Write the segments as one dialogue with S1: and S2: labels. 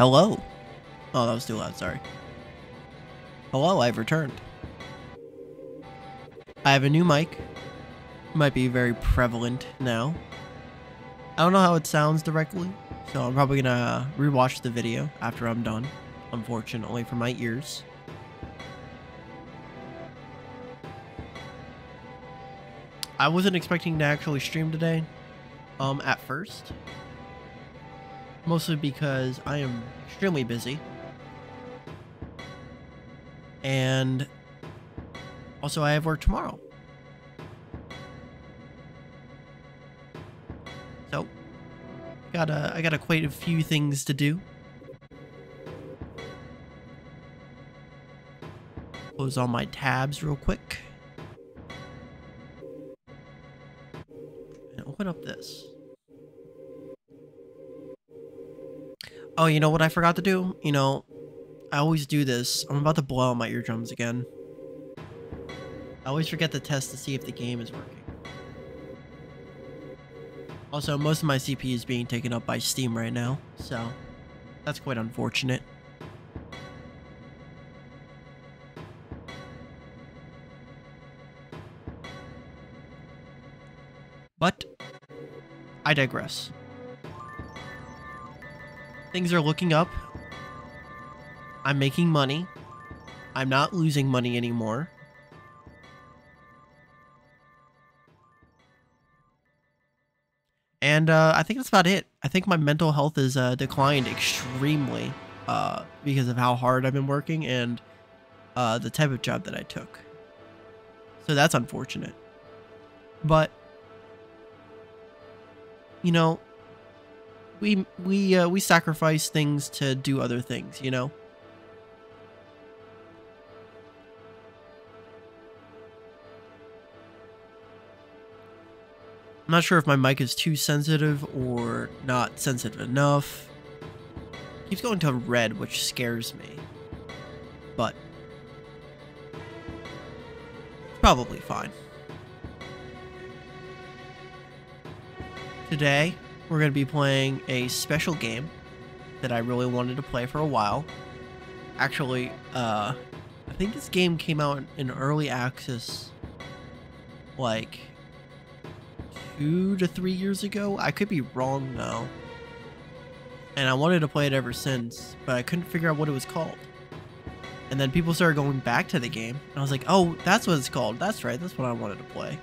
S1: Hello. Oh, that was too loud, sorry. Hello, I've returned. I have a new mic. Might be very prevalent now. I don't know how it sounds directly, so I'm probably gonna rewatch the video after I'm done, unfortunately for my ears. I wasn't expecting to actually stream today, um, at first. Mostly because I am extremely busy. And also I have work tomorrow. So, got a, I got a quite a few things to do. Close all my tabs real quick. Oh, you know what I forgot to do? You know, I always do this. I'm about to blow out my eardrums again. I always forget to test to see if the game is working. Also, most of my CPU is being taken up by Steam right now, so that's quite unfortunate. But, I digress. Things are looking up. I'm making money. I'm not losing money anymore. And uh, I think that's about it. I think my mental health has uh, declined extremely uh, because of how hard I've been working and uh, the type of job that I took. So that's unfortunate. But, you know, we we uh, we sacrifice things to do other things, you know. I'm not sure if my mic is too sensitive or not sensitive enough. It keeps going to red, which scares me. But it's probably fine. Today, we're going to be playing a special game that I really wanted to play for a while. Actually, uh, I think this game came out in early access like two to three years ago. I could be wrong though. And I wanted to play it ever since, but I couldn't figure out what it was called. And then people started going back to the game, and I was like, oh, that's what it's called. That's right, that's what I wanted to play.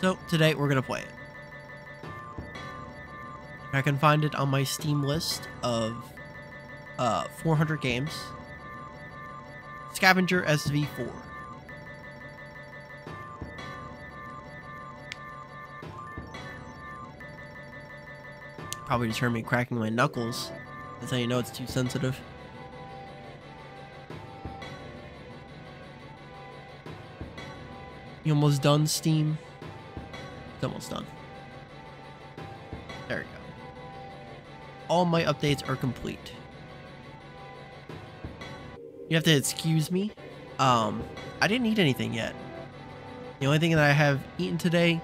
S1: So, today we're going to play it. I can find it on my Steam list of uh, 400 games. Scavenger SV4. Probably just heard me cracking my knuckles. That's how you know it's too sensitive. You almost done, Steam? It's almost done. There we go. All my updates are complete. You have to excuse me. Um, I didn't eat anything yet. The only thing that I have eaten today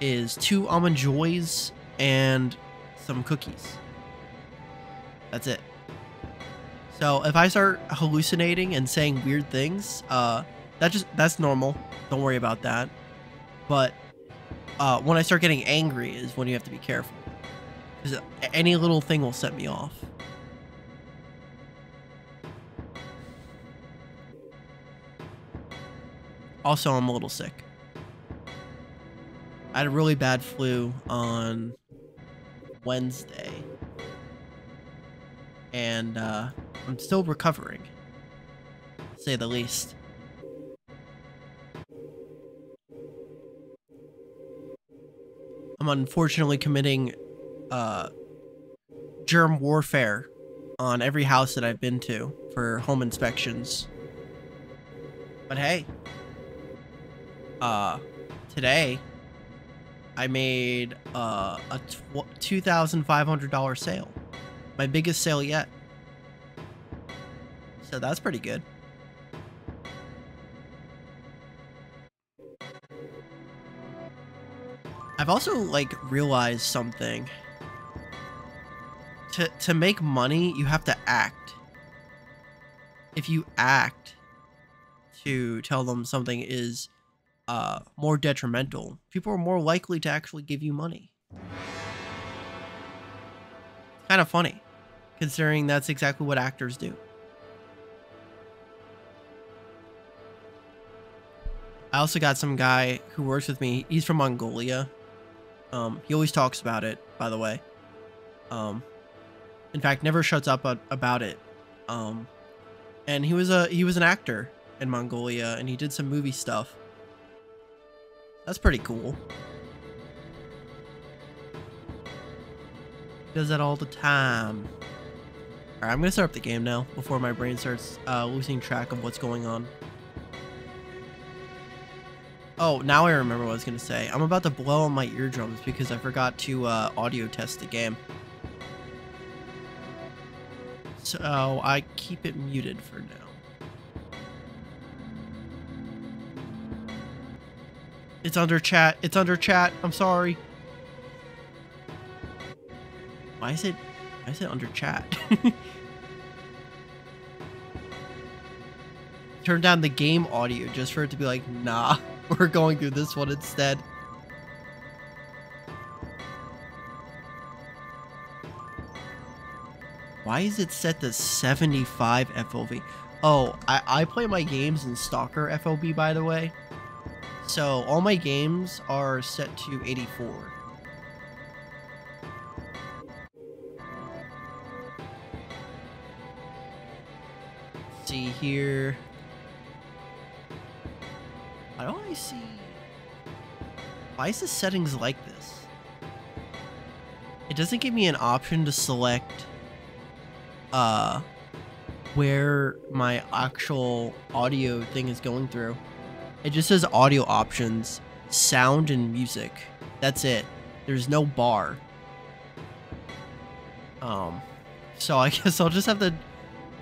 S1: is two almond joys and some cookies. That's it. So if I start hallucinating and saying weird things, uh, that just that's normal. Don't worry about that. But uh, when I start getting angry is when you have to be careful. Because any little thing will set me off. Also, I'm a little sick. I had a really bad flu on Wednesday. And uh, I'm still recovering, to say the least. I'm unfortunately committing uh, germ warfare on every house that I've been to for home inspections. But hey, uh, today I made uh, a $2,500 sale. My biggest sale yet. So that's pretty good. I've also like realized something to to make money, you have to act. If you act to tell them something is uh, more detrimental, people are more likely to actually give you money. Kind of funny, considering that's exactly what actors do. I also got some guy who works with me. He's from Mongolia. Um, he always talks about it, by the way. Um, in fact, never shuts up about it. Um, and he was a he was an actor in Mongolia, and he did some movie stuff. That's pretty cool. Does that all the time. Alright, I'm gonna start up the game now before my brain starts uh, losing track of what's going on. Oh, now I remember what I was gonna say. I'm about to blow on my eardrums because I forgot to uh, audio test the game. So I keep it muted for now. It's under chat. It's under chat. I'm sorry. Why is it why is it under chat? Turn down the game audio just for it to be like, nah. We're going through this one instead. Why is it set to 75 FOV? Oh, I, I play my games in Stalker FOV, by the way. So, all my games are set to 84. see here. Why don't I see... Why is the settings like this? It doesn't give me an option to select uh, where my actual audio thing is going through. It just says audio options, sound, and music. That's it. There's no bar. Um, so I guess I'll just have to,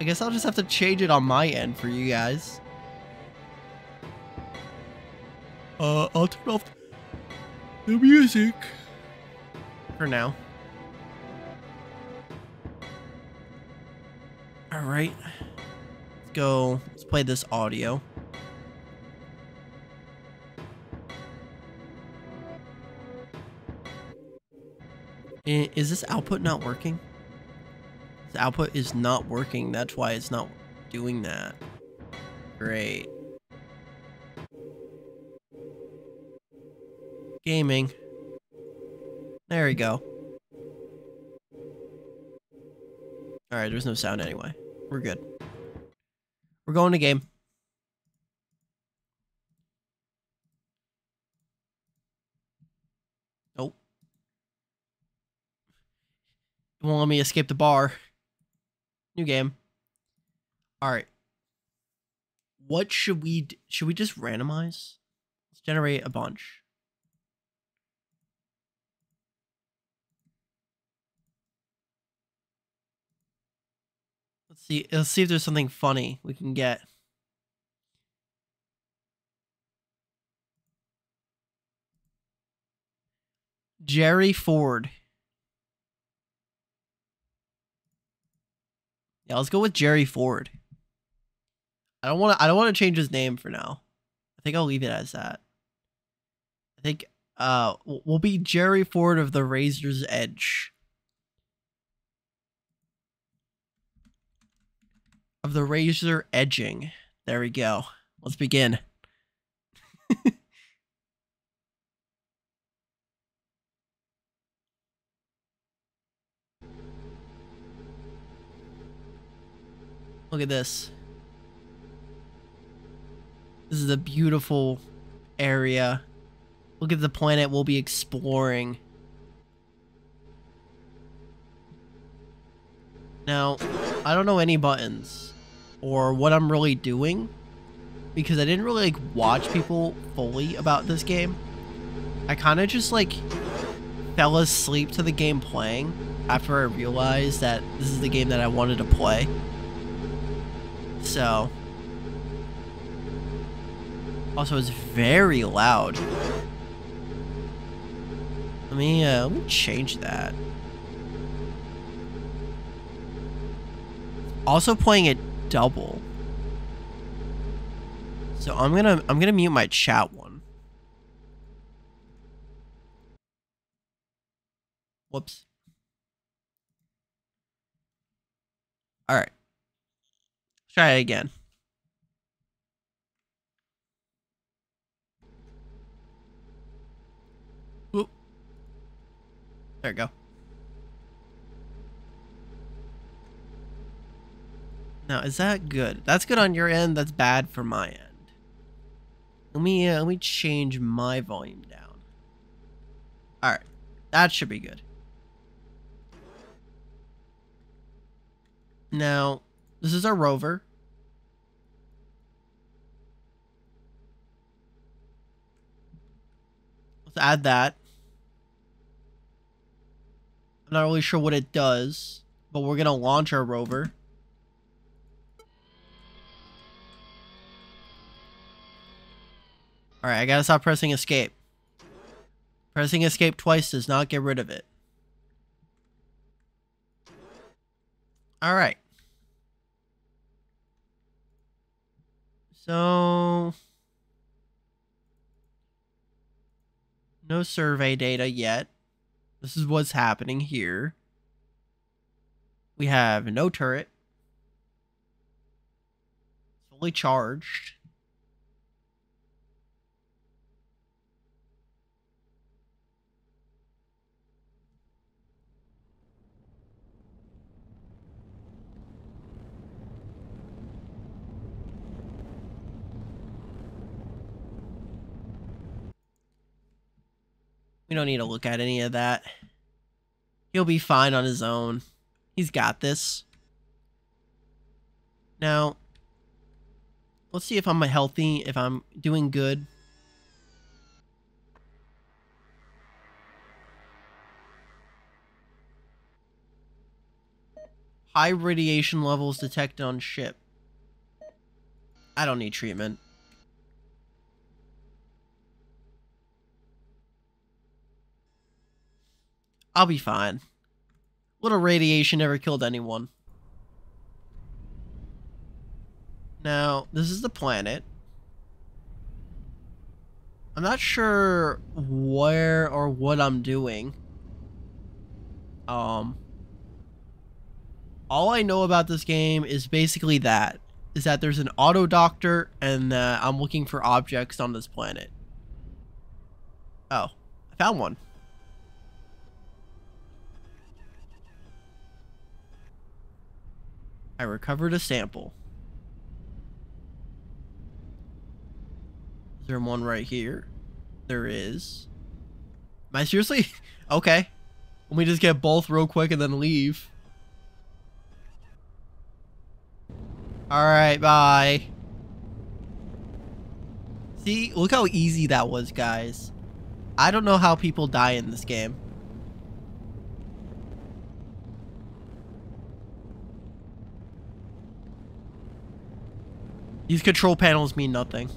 S1: I guess I'll just have to change it on my end for you guys. Uh, I'll turn off the music for now. All right, let's go. Let's play this audio. Is this output not working? The output is not working. That's why it's not doing that. Great. Gaming. There we go. Alright, there's no sound anyway. We're good. We're going to game. Nope. It won't let me escape the bar. New game. Alright. What should we... Should we just randomize? Let's generate a bunch. See. Let's see if there's something funny we can get. Jerry Ford. Yeah, let's go with Jerry Ford. I don't want to. I don't want to change his name for now. I think I'll leave it as that. I think uh we'll be Jerry Ford of the Razor's Edge. Of the razor edging. There we go. Let's begin. Look at this. This is a beautiful area. Look at the planet we'll be exploring. Now, I don't know any buttons or what I'm really doing because I didn't really like watch people fully about this game. I kind of just like fell asleep to the game playing after I realized that this is the game that I wanted to play. So also it's very loud. Let me uh, let me change that. also playing it double. So I'm gonna I'm gonna mute my chat one. Whoops. All right. Try it again. Whoop. There we go. Now, is that good? That's good on your end. That's bad for my end. Let me uh, let me change my volume down. All right, that should be good. Now, this is our rover. Let's add that. I'm not really sure what it does, but we're gonna launch our rover. Alright, I gotta stop pressing escape. Pressing escape twice does not get rid of it. Alright. So... No survey data yet. This is what's happening here. We have no turret. It's Fully charged. We don't need to look at any of that. He'll be fine on his own. He's got this. Now, let's see if I'm healthy, if I'm doing good. High radiation levels detected on ship. I don't need treatment. I'll be fine. Little radiation never killed anyone. Now, this is the planet. I'm not sure where or what I'm doing. Um, all I know about this game is basically that. Is that there's an auto doctor and uh, I'm looking for objects on this planet. Oh, I found one. I recovered a sample. Is there one right here? There is. Am I seriously? okay. Let me just get both real quick and then leave. Alright, bye. See, look how easy that was, guys. I don't know how people die in this game. These control panels mean nothing.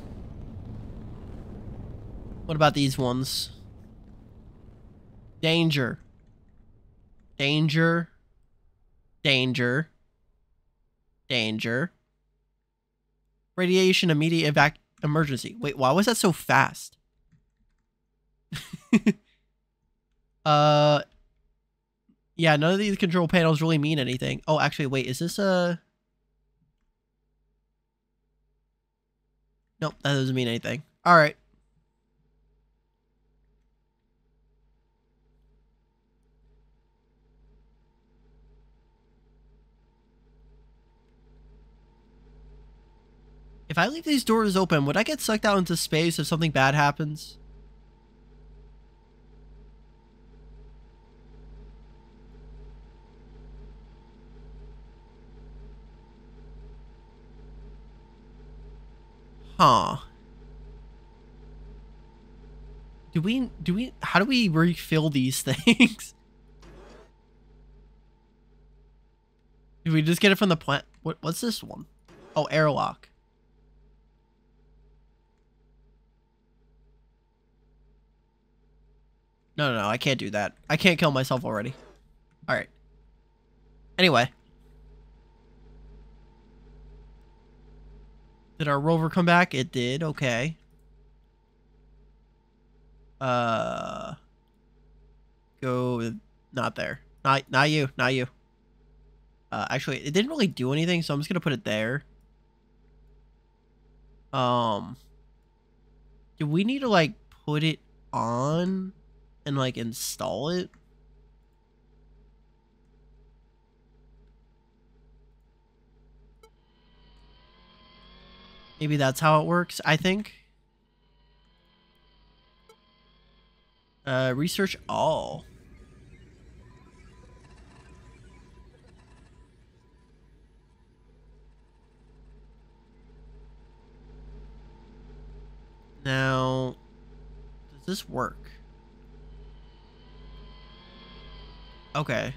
S1: What about these ones? Danger. Danger. Danger. Danger. Radiation immediate evac emergency. Wait, why was that so fast? uh yeah, none of these control panels really mean anything. Oh, actually, wait, is this a Nope, that doesn't mean anything. All right. If I leave these doors open, would I get sucked out into space if something bad happens? Huh. Do we, do we, how do we refill these things? do we just get it from the plant? What, what's this one? Oh, airlock. No, no, no, I can't do that. I can't kill myself already. Alright. Anyway. Did our rover come back? It did. Okay. Uh, go. Not there. Not not you. Not you. Uh, actually, it didn't really do anything, so I'm just gonna put it there. Um, do we need to like put it on and like install it? Maybe that's how it works, I think. Uh, research all. Now, does this work? Okay.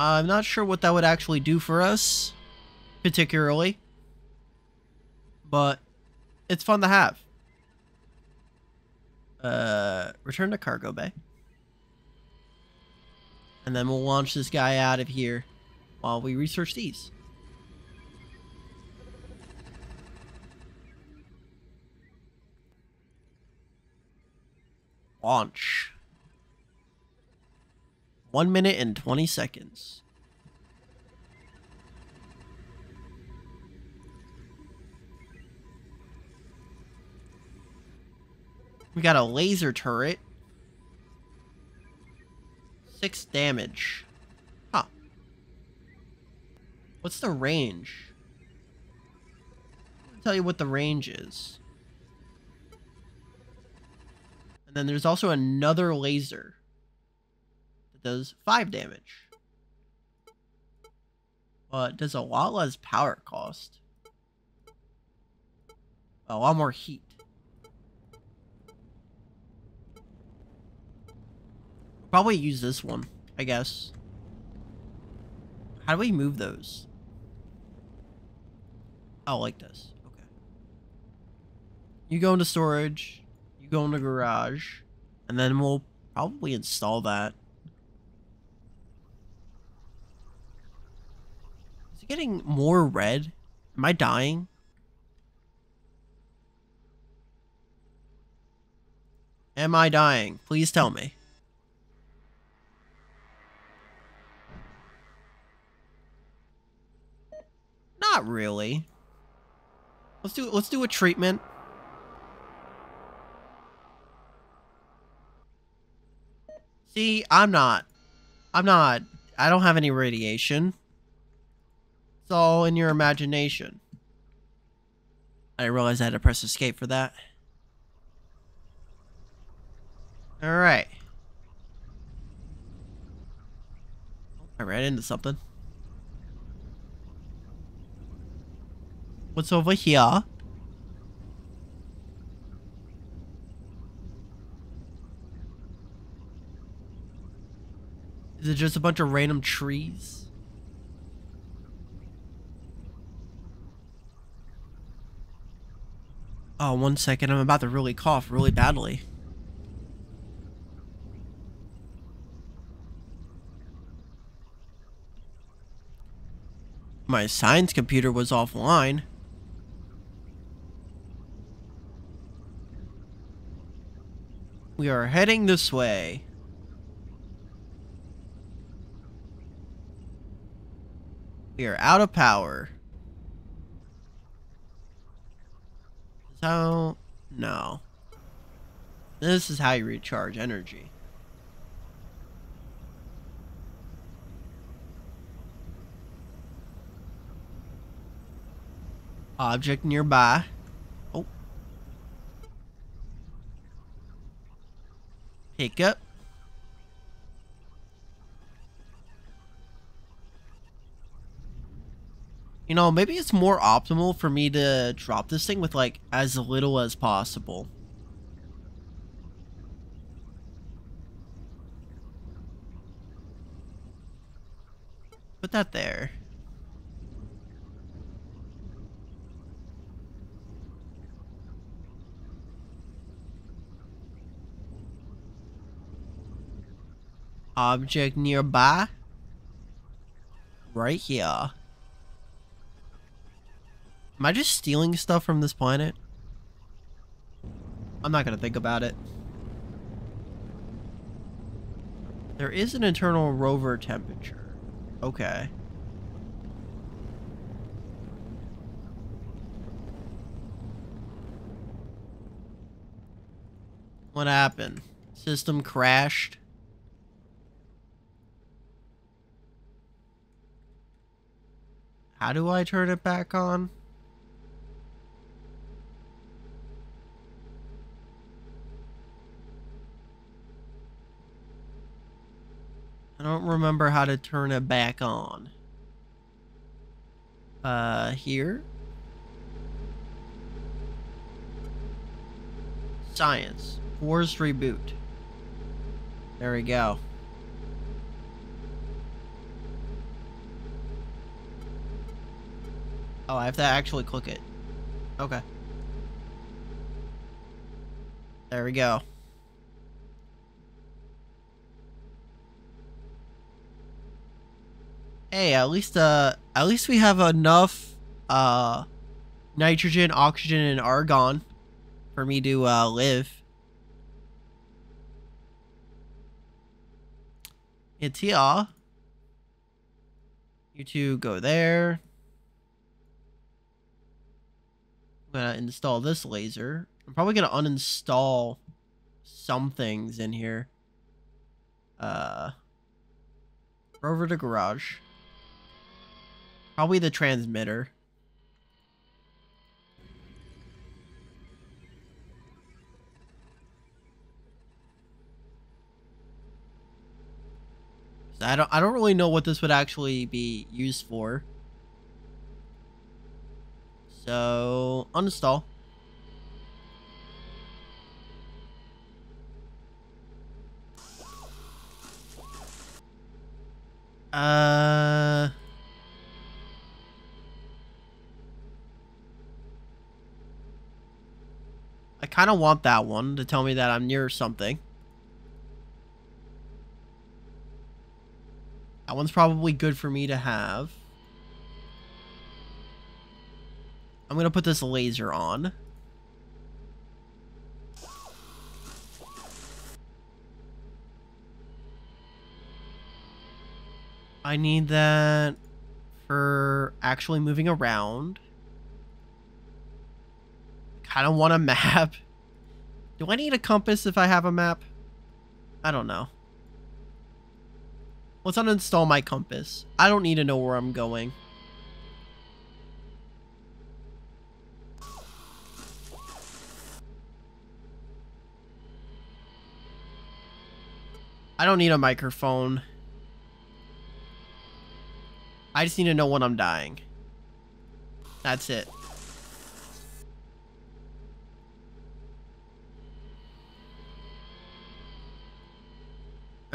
S1: I'm not sure what that would actually do for us, particularly. But it's fun to have. Uh, return to cargo bay. And then we'll launch this guy out of here while we research these. Launch. One minute and 20 seconds. We got a laser turret. Six damage. Huh. What's the range? I'll tell you what the range is. And then there's also another laser does five damage. But does a lot less power cost. A lot more heat. Probably use this one, I guess. How do we move those? Oh, like this. Okay. You go into storage. You go into garage. And then we'll probably install that. Is it getting more red? Am I dying? Am I dying? Please tell me. Not really. Let's do let's do a treatment. See, I'm not. I'm not. I don't have any radiation. It's all in your imagination. I realized I had to press escape for that. Alright. I ran into something. What's over here? Is it just a bunch of random trees? Oh, one second. I'm about to really cough really badly. My science computer was offline. We are heading this way. We are out of power. So, no. This is how you recharge energy. Object nearby. Oh. Hiccup. You know, maybe it's more optimal for me to drop this thing with, like, as little as possible. Put that there. Object nearby. right here. Am I just stealing stuff from this planet? I'm not gonna think about it. There is an internal rover temperature. Okay. What happened? System crashed? How do I turn it back on? Don't remember how to turn it back on. Uh, here? Science. Forced reboot. There we go. Oh, I have to actually click it. Okay. There we go. Hey, at least uh at least we have enough uh nitrogen, oxygen, and argon for me to uh live. It's here. You two go there. I'm gonna install this laser. I'm probably gonna uninstall some things in here. Uh, over to garage. Probably the transmitter. I don't I don't really know what this would actually be used for. So uninstall. Uh I kind of want that one to tell me that I'm near something. That one's probably good for me to have. I'm going to put this laser on. I need that for actually moving around. Kind of want a map. Do I need a compass if I have a map? I don't know. Let's uninstall my compass. I don't need to know where I'm going. I don't need a microphone. I just need to know when I'm dying. That's it.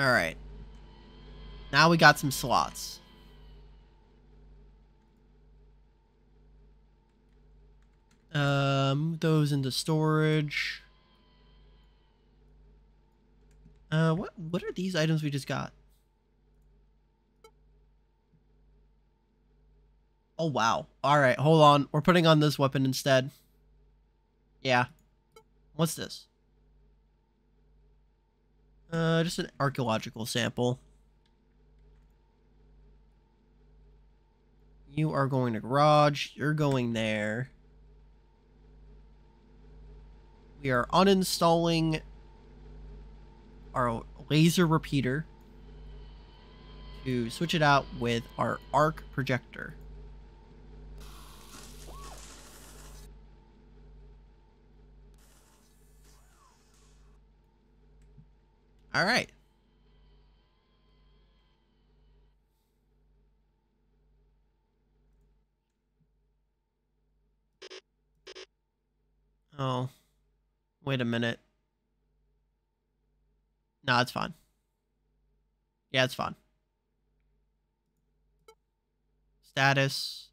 S1: Alright. Now we got some slots. Um, those into storage. Uh, what what are these items we just got? Oh wow! All right, hold on. We're putting on this weapon instead. Yeah. What's this? Uh, just an archaeological sample. You are going to garage. You're going there. We are uninstalling our laser repeater to switch it out with our arc projector. All right. Oh, wait a minute. No, it's fine. Yeah, it's fine. Status.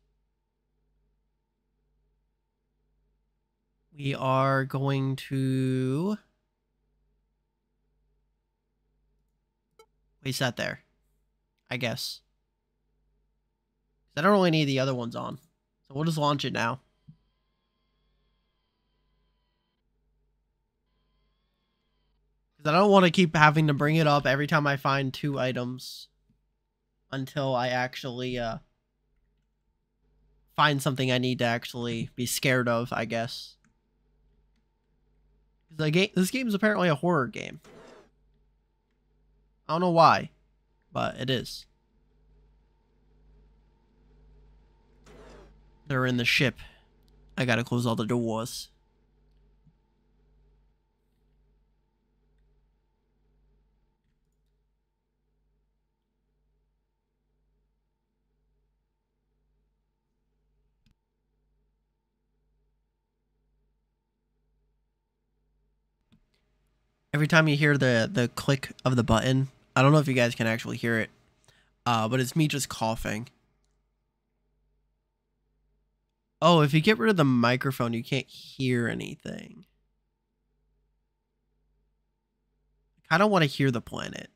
S1: We are going to... Place that there. I guess. I don't really need the other ones on. So we'll just launch it now. Because I don't want to keep having to bring it up every time I find two items until I actually uh, find something I need to actually be scared of, I guess. The game, this game is apparently a horror game. I don't know why, but it is. They're in the ship. I gotta close all the doors. every time you hear the the click of the button, I don't know if you guys can actually hear it, uh, but it's me just coughing. Oh, if you get rid of the microphone, you can't hear anything. I don't want to hear the planet.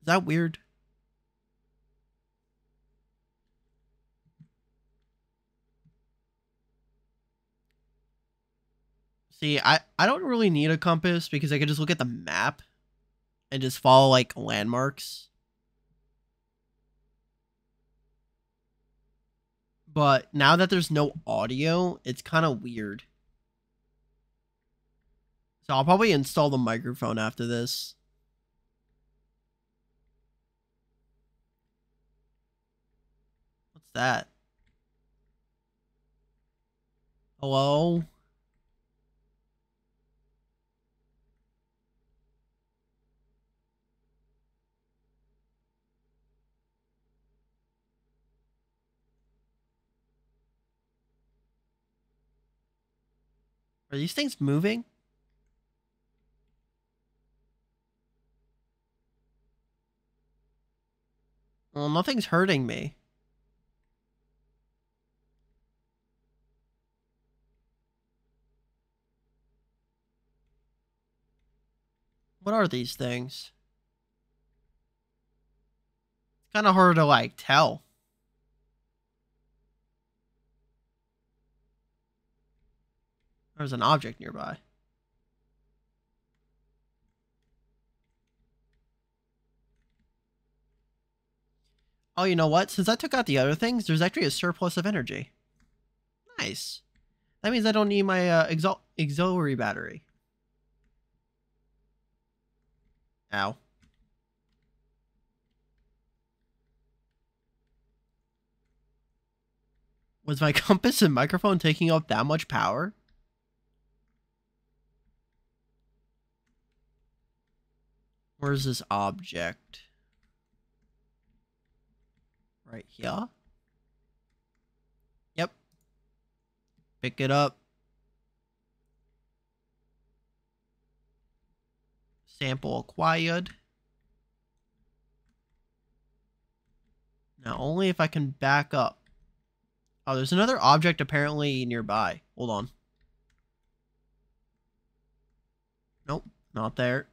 S1: Is that weird? See, I, I don't really need a compass because I can just look at the map and just follow like landmarks. But now that there's no audio, it's kind of weird. So I'll probably install the microphone after this. What's that? Hello? Are these things moving? Well, nothing's hurting me. What are these things? It's kind of hard to, like, tell. There's an object nearby. Oh, you know what? Since I took out the other things, there's actually a surplus of energy. Nice. That means I don't need my uh, auxil auxiliary battery. Ow. Was my compass and microphone taking up that much power? Where's this object? Right here? Yep. Pick it up. Sample acquired. Now, only if I can back up. Oh, there's another object apparently nearby. Hold on. Nope, not there.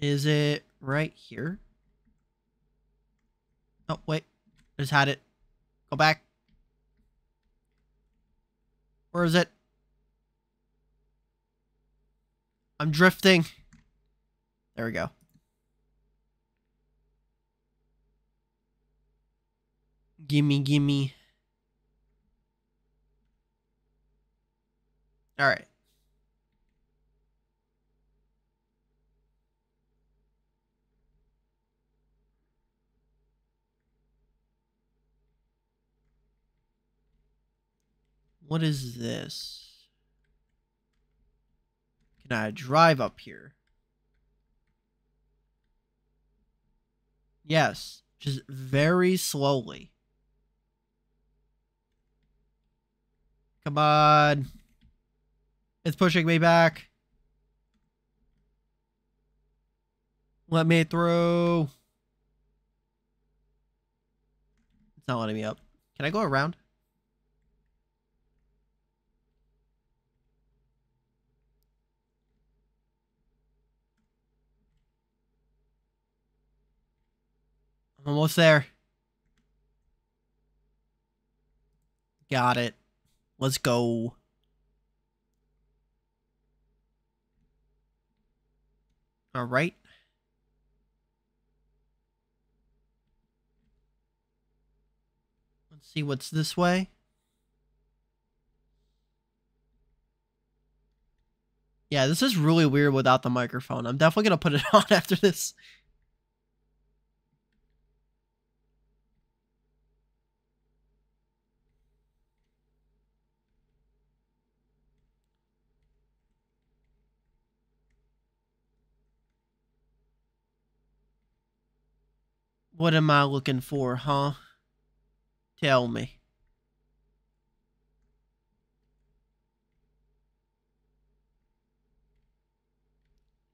S1: Is it right here? Oh, wait. I just had it. Go back. Where is it? I'm drifting. There we go. Gimme, gimme. All right. What is this? Can I drive up here? Yes, just very slowly. Come on. It's pushing me back. Let me through. It's not letting me up. Can I go around? Almost there. Got it. Let's go. All right. Let's see what's this way. Yeah, this is really weird without the microphone. I'm definitely going to put it on after this. What am I looking for, huh? Tell me.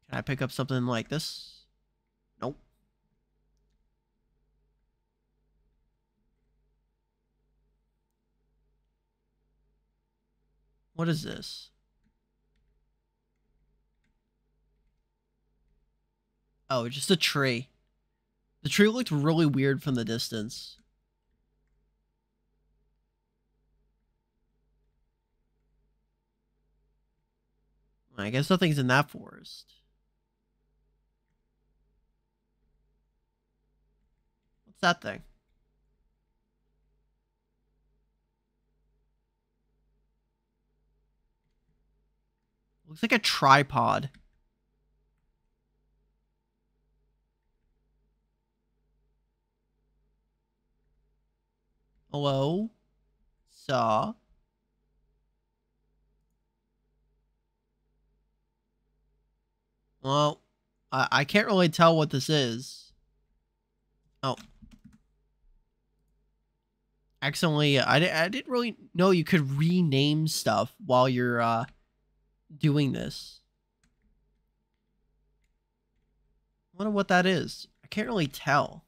S1: Can I pick up something like this? Nope. What is this? Oh, just a tree. The tree looked really weird from the distance. I guess nothing's in that forest. What's that thing? Looks like a tripod. Hello? Saw? Well, I, I can't really tell what this is. Oh. Accidentally, I, I didn't really know you could rename stuff while you're uh, doing this. I wonder what that is. I can't really tell.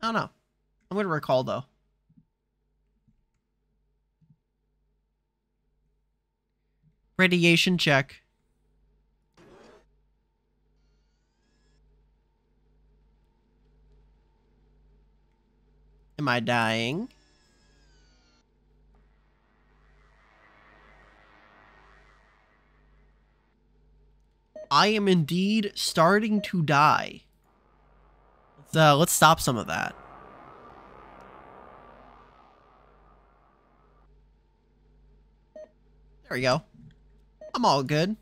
S1: I don't know. I'm going to recall, though. Radiation check. Am I dying? I am indeed starting to die. Uh, let's stop some of that. There we go. I'm all good.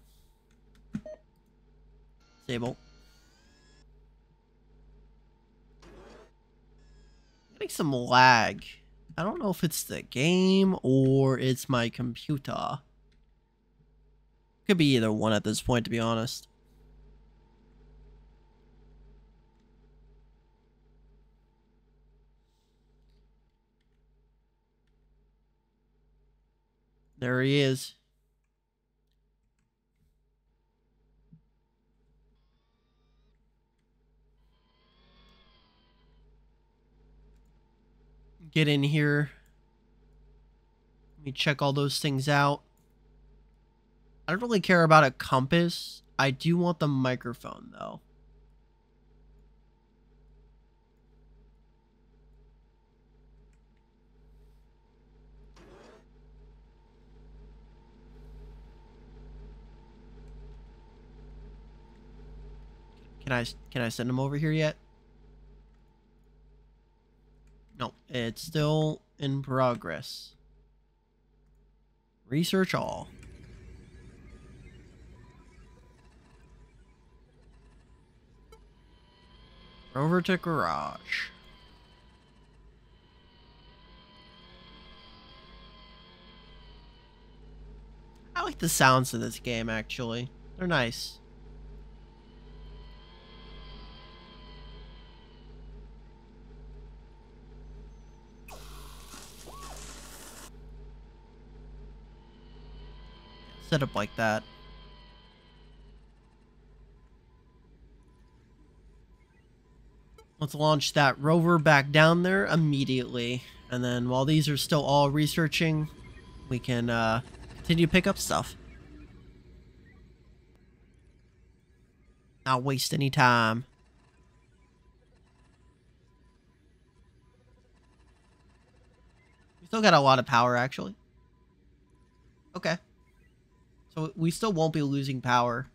S1: Stable. Getting some lag. I don't know if it's the game or it's my computer. Could be either one at this point, to be honest. There he is. Get in here. Let me check all those things out. I don't really care about a compass. I do want the microphone, though. Can I can I send him over here yet? No, it's still in progress. Research all. Over to garage. I like the sounds of this game, actually. They're nice. Set up like that. Let's launch that rover back down there immediately. And then while these are still all researching, we can uh, continue to pick up stuff. Not waste any time. We still got a lot of power, actually. Okay. So we still won't be losing power.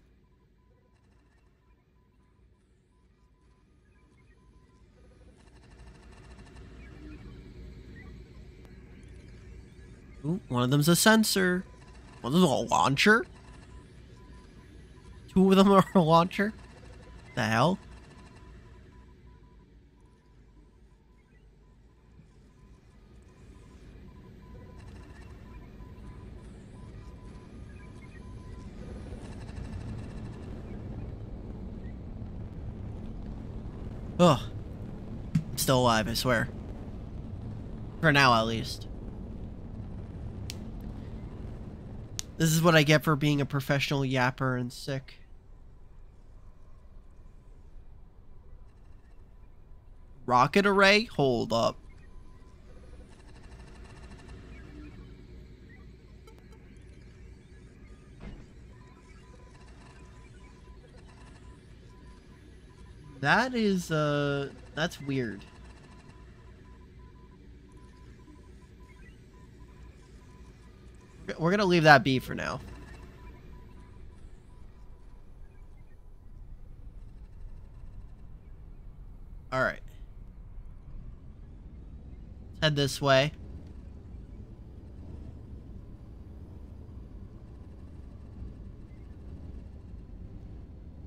S1: Ooh, one of them's a sensor. One of them's a launcher. Two of them are a launcher. The hell? Ugh. I'm still alive, I swear. For now, at least. This is what I get for being a professional yapper and sick. Rocket array? Hold up. That is, uh, that's weird. We're gonna leave that be for now. Alright. Head this way.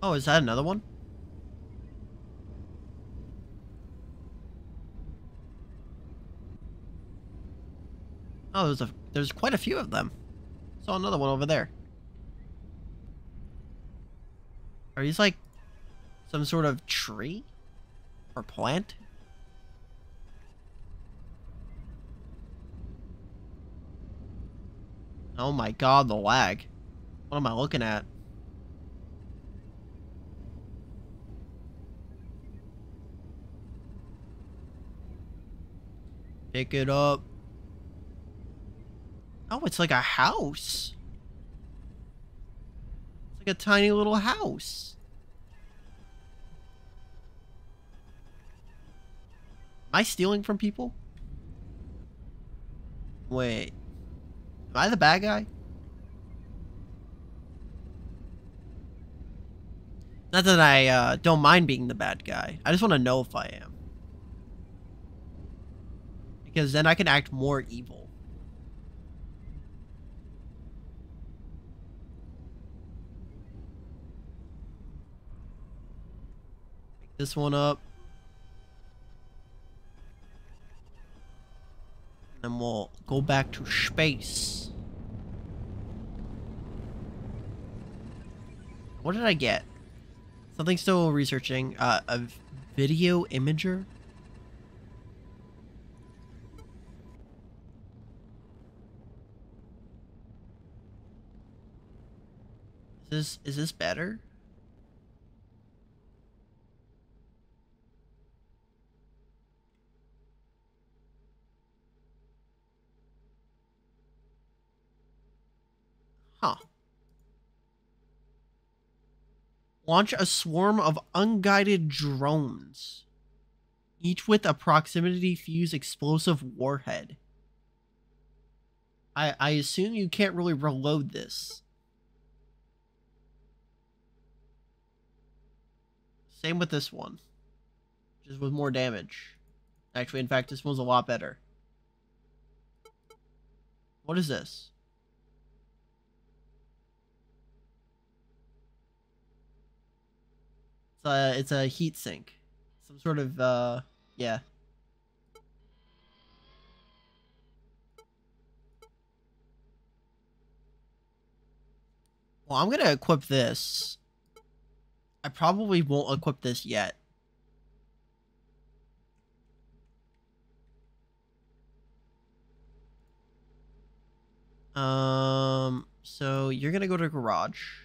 S1: Oh, is that another one? Oh, there's a there's quite a few of them. Saw another one over there. Are these like some sort of tree or plant? Oh my god, the lag. What am I looking at? Pick it up. Oh, it's like a house. It's like a tiny little house. Am I stealing from people? Wait. Am I the bad guy? Not that I uh, don't mind being the bad guy. I just want to know if I am. Because then I can act more evil. This one up. And we'll go back to space. What did I get? Something still researching. Uh, a video imager? Is this, is this better? Huh. Launch a swarm of unguided drones, each with a proximity fuse explosive warhead. I, I assume you can't really reload this. Same with this one. Just with more damage. Actually, in fact, this one's a lot better. What is this? It's a it's a heat sink. Some sort of uh yeah. Well, I'm gonna equip this. I probably won't equip this yet. Um, so you're gonna go to garage.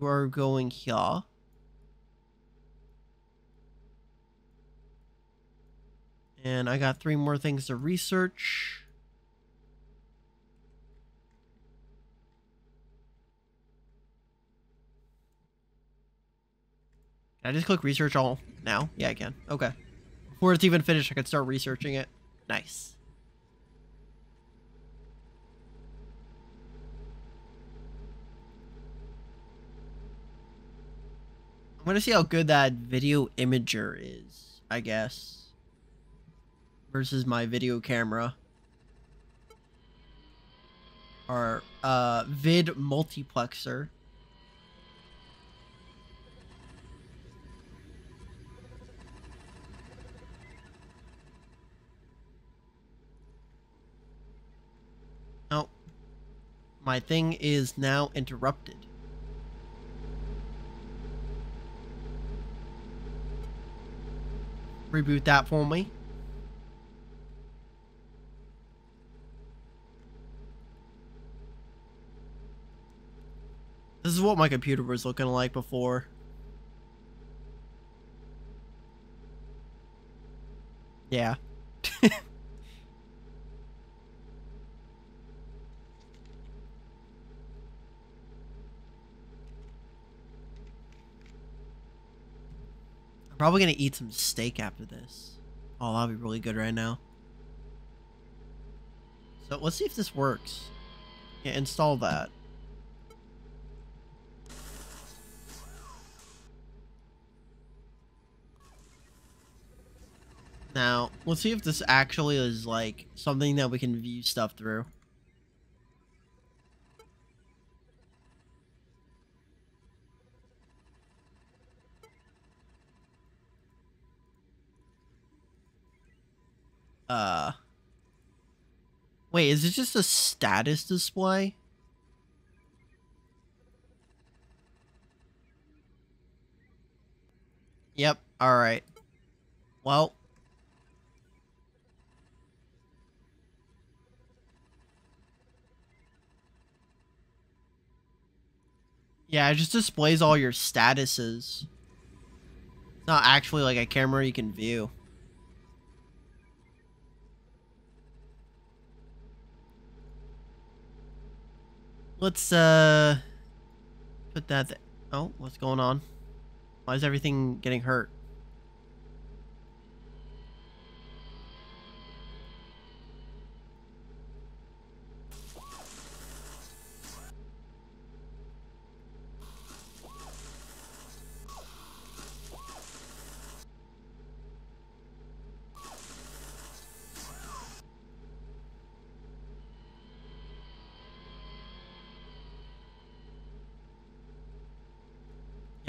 S1: You are going here. And I got three more things to research. Can I just click research all now? Yeah, I can. Okay. Before it's even finished, I can start researching it. Nice. I'm gonna see how good that video imager is, I guess. Versus my video camera. Or, uh, vid multiplexer. My thing is now interrupted. Reboot that for me. This is what my computer was looking like before. Yeah. probably gonna eat some steak after this. Oh, that'll be really good right now. So let's see if this works. Yeah, install that. Now, let's see if this actually is like something that we can view stuff through. Uh. Wait, is it just a status display? Yep, alright. Well. Yeah, it just displays all your statuses. It's not actually like a camera you can view. Let's, uh, put that. Oh, what's going on? Why is everything getting hurt?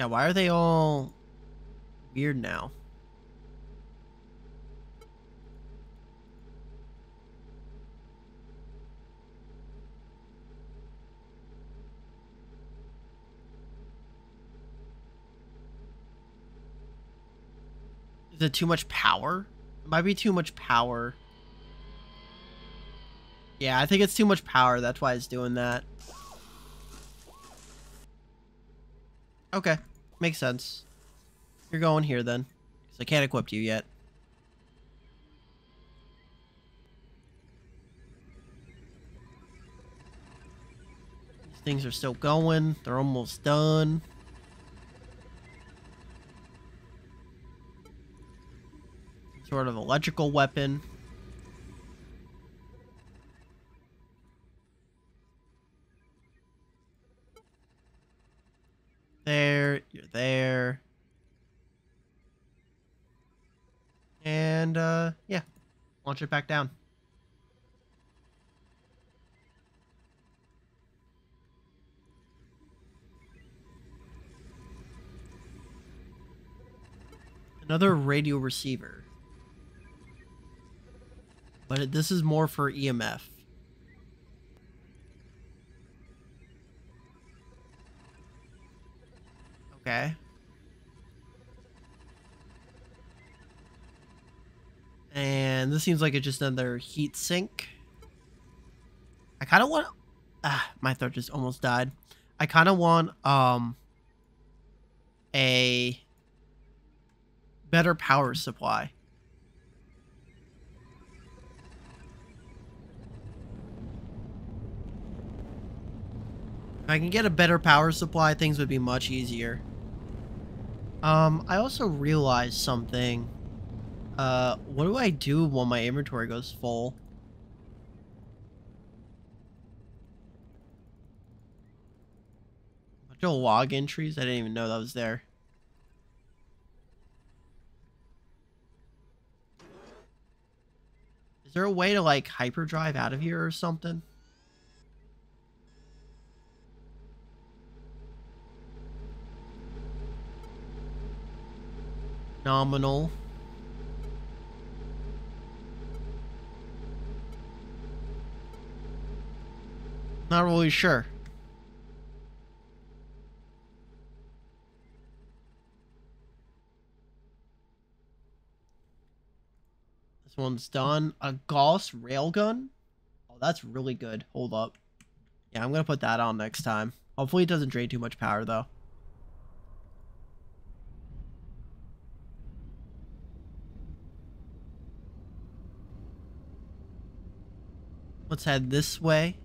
S1: Yeah, why are they all weird now? Is it too much power? It might be too much power. Yeah, I think it's too much power. That's why it's doing that. Okay. Makes sense. You're going here then. Because I can't equip you yet. These things are still going. They're almost done. Sort of electrical weapon. Launch it back down. Another radio receiver. But this is more for EMF. Okay. And this seems like it's just another heat sink. I kind of want... Ah, my throat just almost died. I kind of want, um... A... Better power supply. If I can get a better power supply, things would be much easier. Um, I also realized something. Uh, what do I do when my inventory goes full? Bunch of log entries? I didn't even know that was there. Is there a way to, like, hyperdrive out of here or something? Nominal. Not really sure. This one's done. A Gauss railgun? Oh, that's really good. Hold up. Yeah, I'm going to put that on next time. Hopefully it doesn't drain too much power, though. Let's head this way.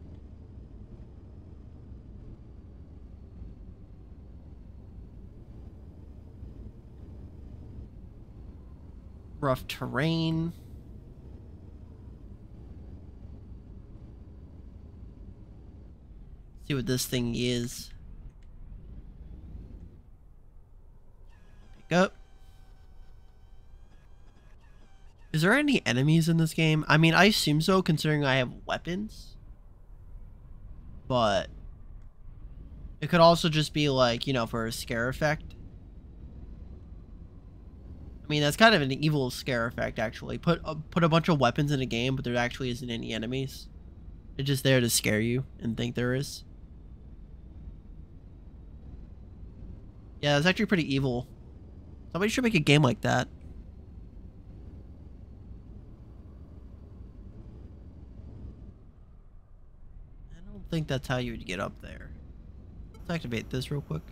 S1: Rough terrain. See what this thing is. Pick up. Is there any enemies in this game? I mean, I assume so, considering I have weapons. But... It could also just be like, you know, for a scare effect. I mean, that's kind of an evil scare effect, actually. Put, uh, put a bunch of weapons in a game, but there actually isn't any enemies. They're just there to scare you and think there is. Yeah, it's actually pretty evil. Somebody should make a game like that. I don't think that's how you would get up there. Let's activate this real quick.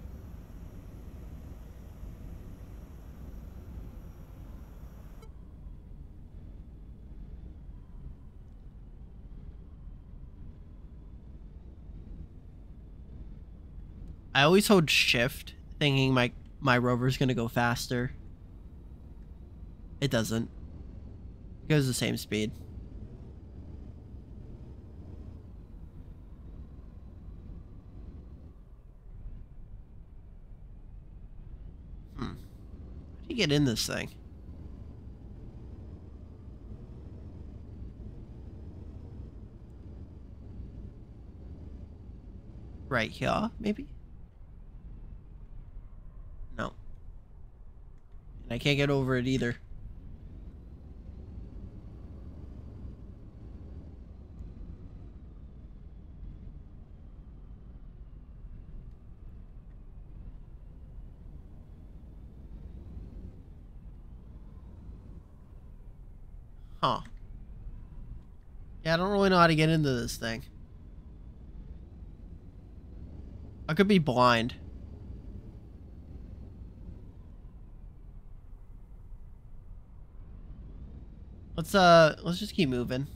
S1: I always hold shift thinking my my rover's gonna go faster. It doesn't. It goes the same speed. Hmm. How do you get in this thing? Right here, maybe? And I can't get over it either. Huh. Yeah, I don't really know how to get into this thing. I could be blind. Let's uh let's just keep moving.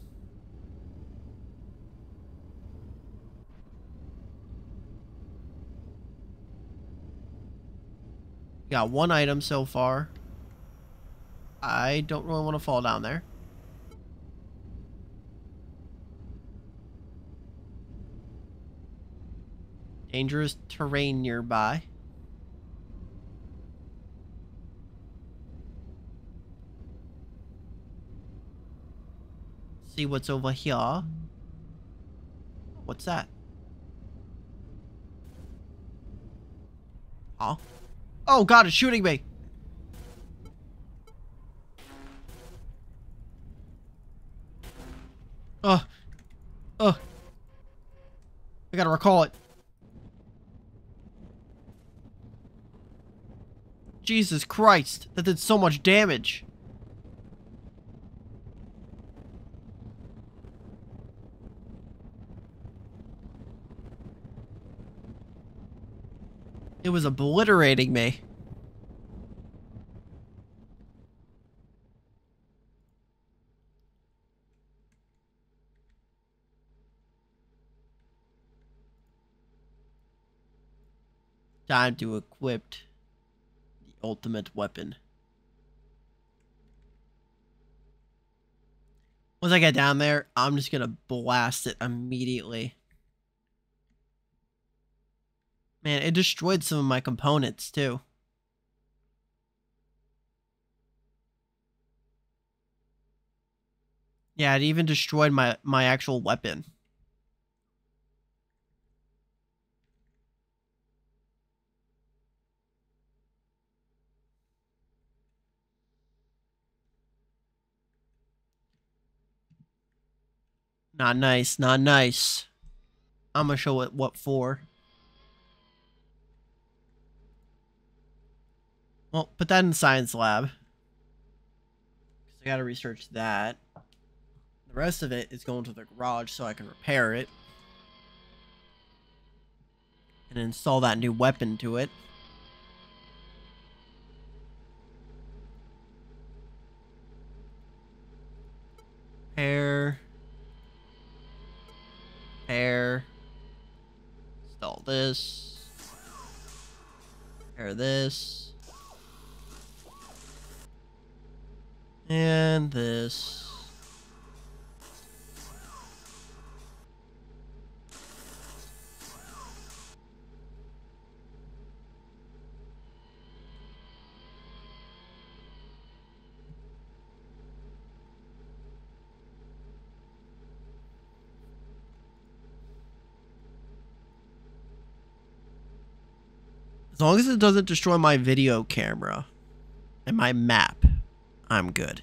S1: Got one item so far. I don't really want to fall down there. Dangerous terrain nearby. See what's over here. What's that? Huh? Oh god, it's shooting me! Ugh. Ugh. I gotta recall it. Jesus Christ, that did so much damage. It was obliterating me. Time to equip the ultimate weapon. Once I get down there, I'm just gonna blast it immediately. Man, it destroyed some of my components too. Yeah, it even destroyed my, my actual weapon. Not nice, not nice. I'm gonna show it what for. Well, put that in science lab. I gotta research that. The rest of it is going to the garage so I can repair it. And install that new weapon to it. Repair. Repair. Install this. Repair this. And this. As long as it doesn't destroy my video camera and my map, I'm good.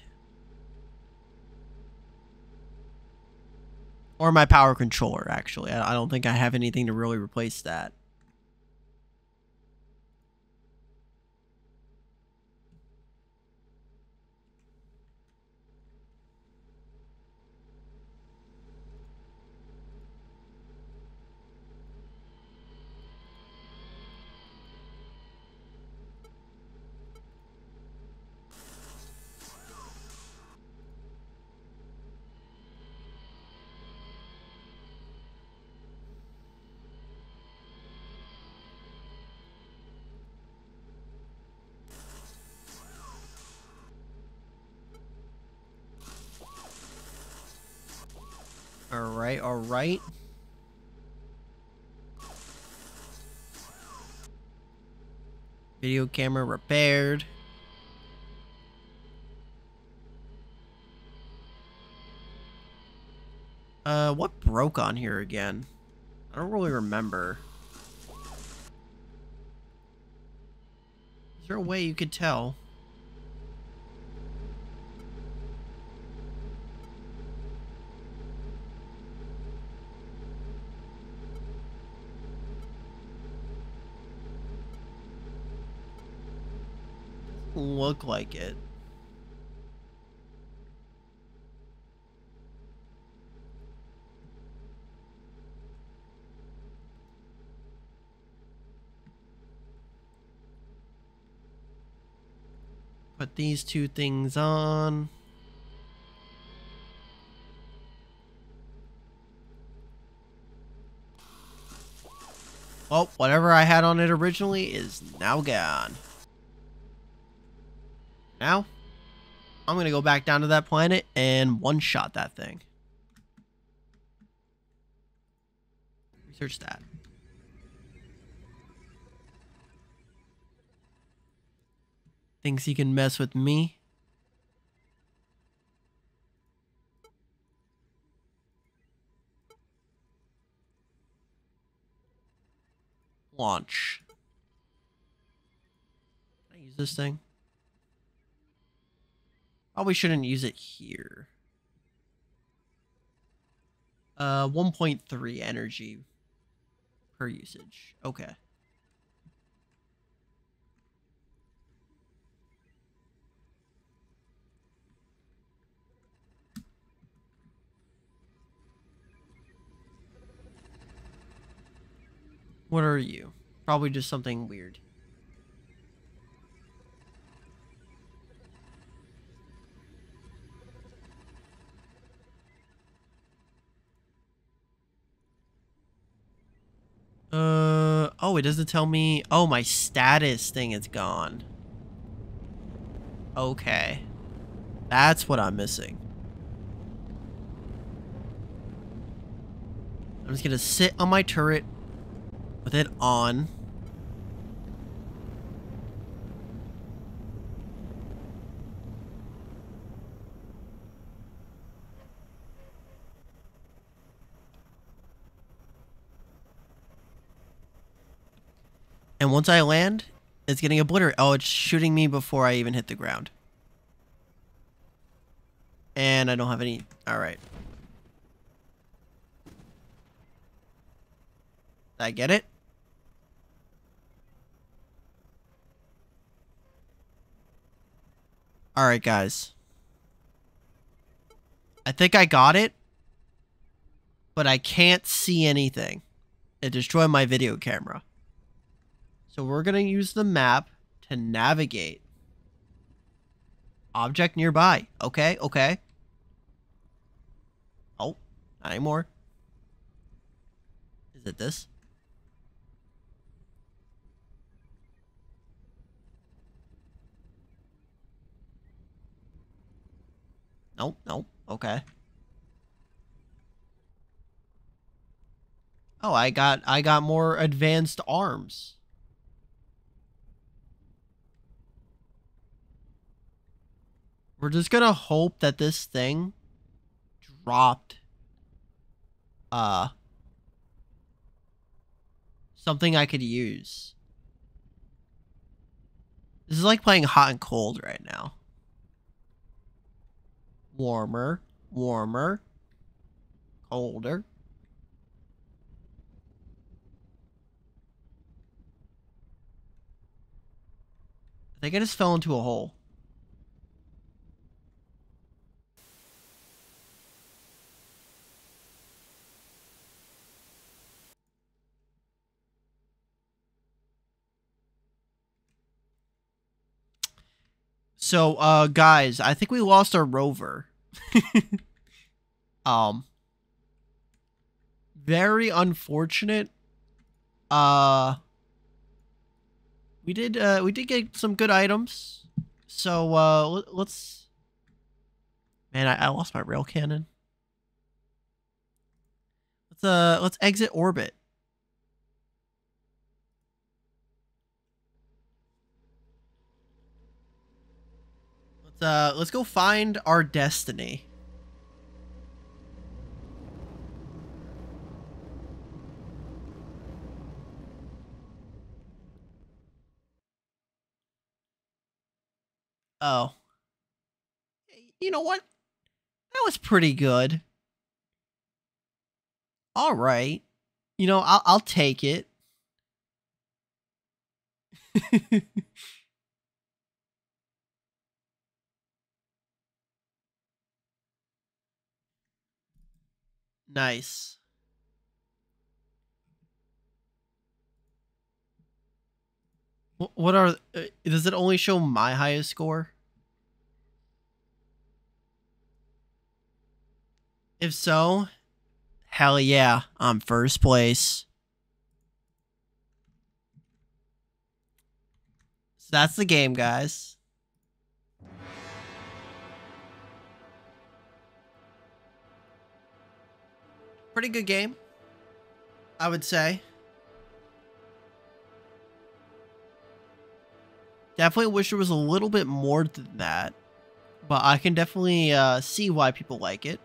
S1: Or my power controller, actually. I don't think I have anything to really replace that. Alright, alright. Video camera repaired. Uh, what broke on here again? I don't really remember. Is there a way you could tell? Look like it. Put these two things on. Oh, whatever I had on it originally is now gone. Now, I'm going to go back down to that planet and one-shot that thing. Research that. Thinks he can mess with me. Launch. Can I use this thing? Probably shouldn't use it here. Uh, 1.3 energy per usage. Okay. What are you? Probably just something weird. Oh, it doesn't tell me. Oh, my status thing is gone. Okay. That's what I'm missing. I'm just gonna sit on my turret with it on. And once I land, it's getting obliterated. Oh, it's shooting me before I even hit the ground. And I don't have any... Alright. I get it? Alright, guys. I think I got it. But I can't see anything. It destroyed my video camera. So we're going to use the map to navigate. Object nearby. Okay, okay. Oh, not anymore. Is it this? Nope, nope, okay. Oh, I got I got more advanced arms. We're just gonna hope that this thing dropped uh something I could use. This is like playing hot and cold right now. Warmer, warmer, colder. I think I just fell into a hole. So, uh, guys, I think we lost our rover. um, very unfortunate. Uh, we did, uh, we did get some good items. So, uh, let's, man, I, I lost my rail cannon. Let's, uh, let's exit orbit. Uh, let's go find our destiny. Oh. You know what? That was pretty good. All right. You know, I'll I'll take it. Nice. What are... Uh, does it only show my highest score? If so, hell yeah, I'm first place. So that's the game, guys. Pretty good game, I would say. Definitely wish there was a little bit more than that. But I can definitely uh, see why people like it.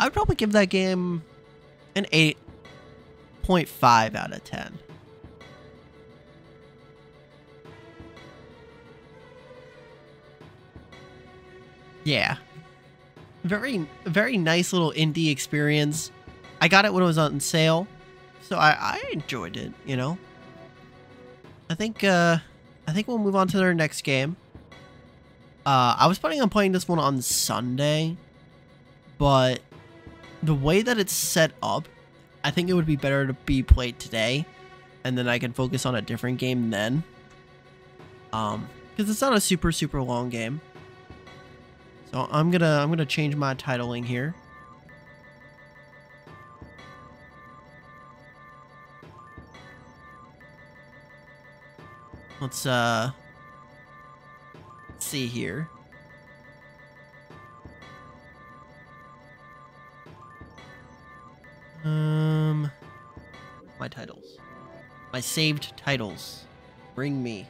S1: I would probably give that game an 8.5 out of 10. Yeah. Very, very nice little indie experience. I got it when it was on sale, so I, I enjoyed it, you know? I think, uh, I think we'll move on to our next game. Uh, I was planning on playing this one on Sunday, but the way that it's set up, I think it would be better to be played today, and then I can focus on a different game then. Um, because it's not a super, super long game. So I'm gonna I'm gonna change my titling here. Let's uh let's see here. Um my titles. My saved titles. Bring me.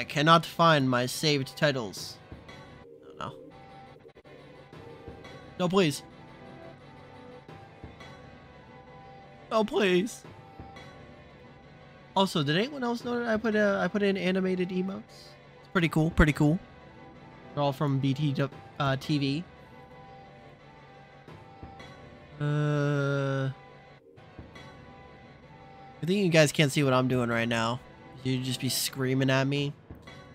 S1: I cannot find my saved titles. No, no. No, please. No, please. Also, did anyone else know that I put I put in animated emotes? It's pretty cool. Pretty cool. They're all from BT uh, TV. Uh, I think you guys can't see what I'm doing right now. You'd just be screaming at me,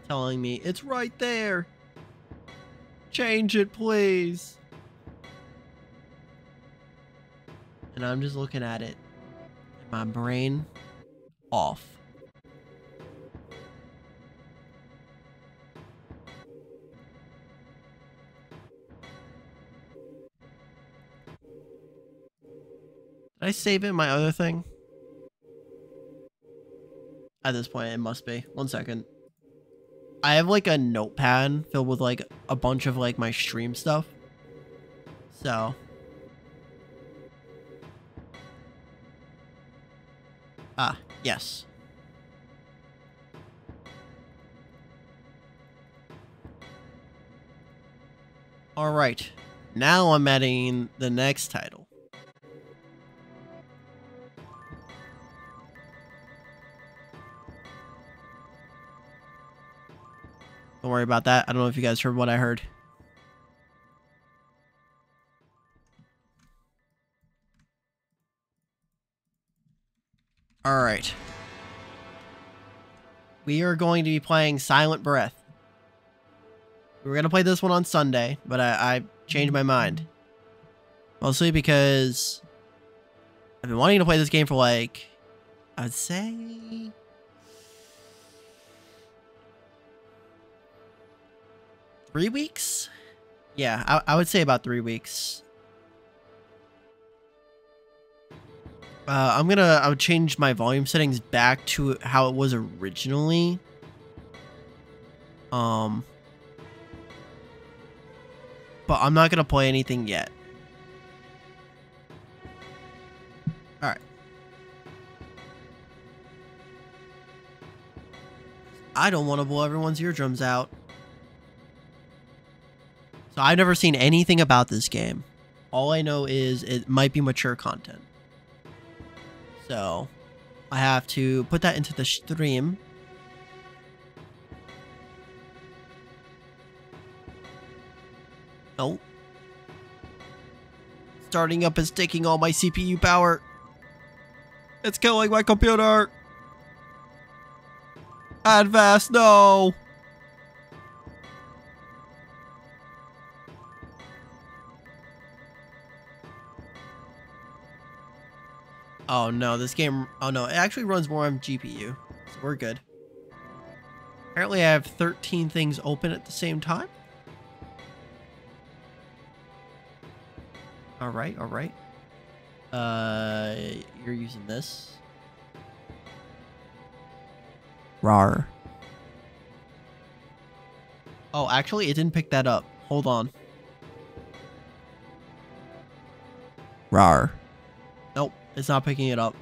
S1: telling me it's right there. Change it, please. And I'm just looking at it. My brain off. Did I save it in my other thing? At this point, it must be. One second. I have like a notepad filled with like a bunch of like my stream stuff. So. Ah, yes. Alright. Now I'm adding the next title. Don't worry about that. I don't know if you guys heard what I heard. All right. We are going to be playing Silent Breath. We were going to play this one on Sunday, but I, I changed my mind. Mostly because I've been wanting to play this game for like, I'd say three weeks? Yeah, I, I would say about three weeks. Uh, I'm gonna I would change my volume settings back to how it was originally. Um, but I'm not gonna play anything yet. All right. I don't want to blow everyone's eardrums out. So I've never seen anything about this game. All I know is it might be mature content. So I have to put that into the stream. Oh. Starting up is taking all my CPU power. It's killing my computer. Advance, no. Oh no, this game, oh no, it actually runs more on GPU, so we're good. Apparently I have 13 things open at the same time. Alright, alright. Uh, you're using this. Rar. Oh, actually, it didn't pick that up. Hold on. Rar. It's not picking it up.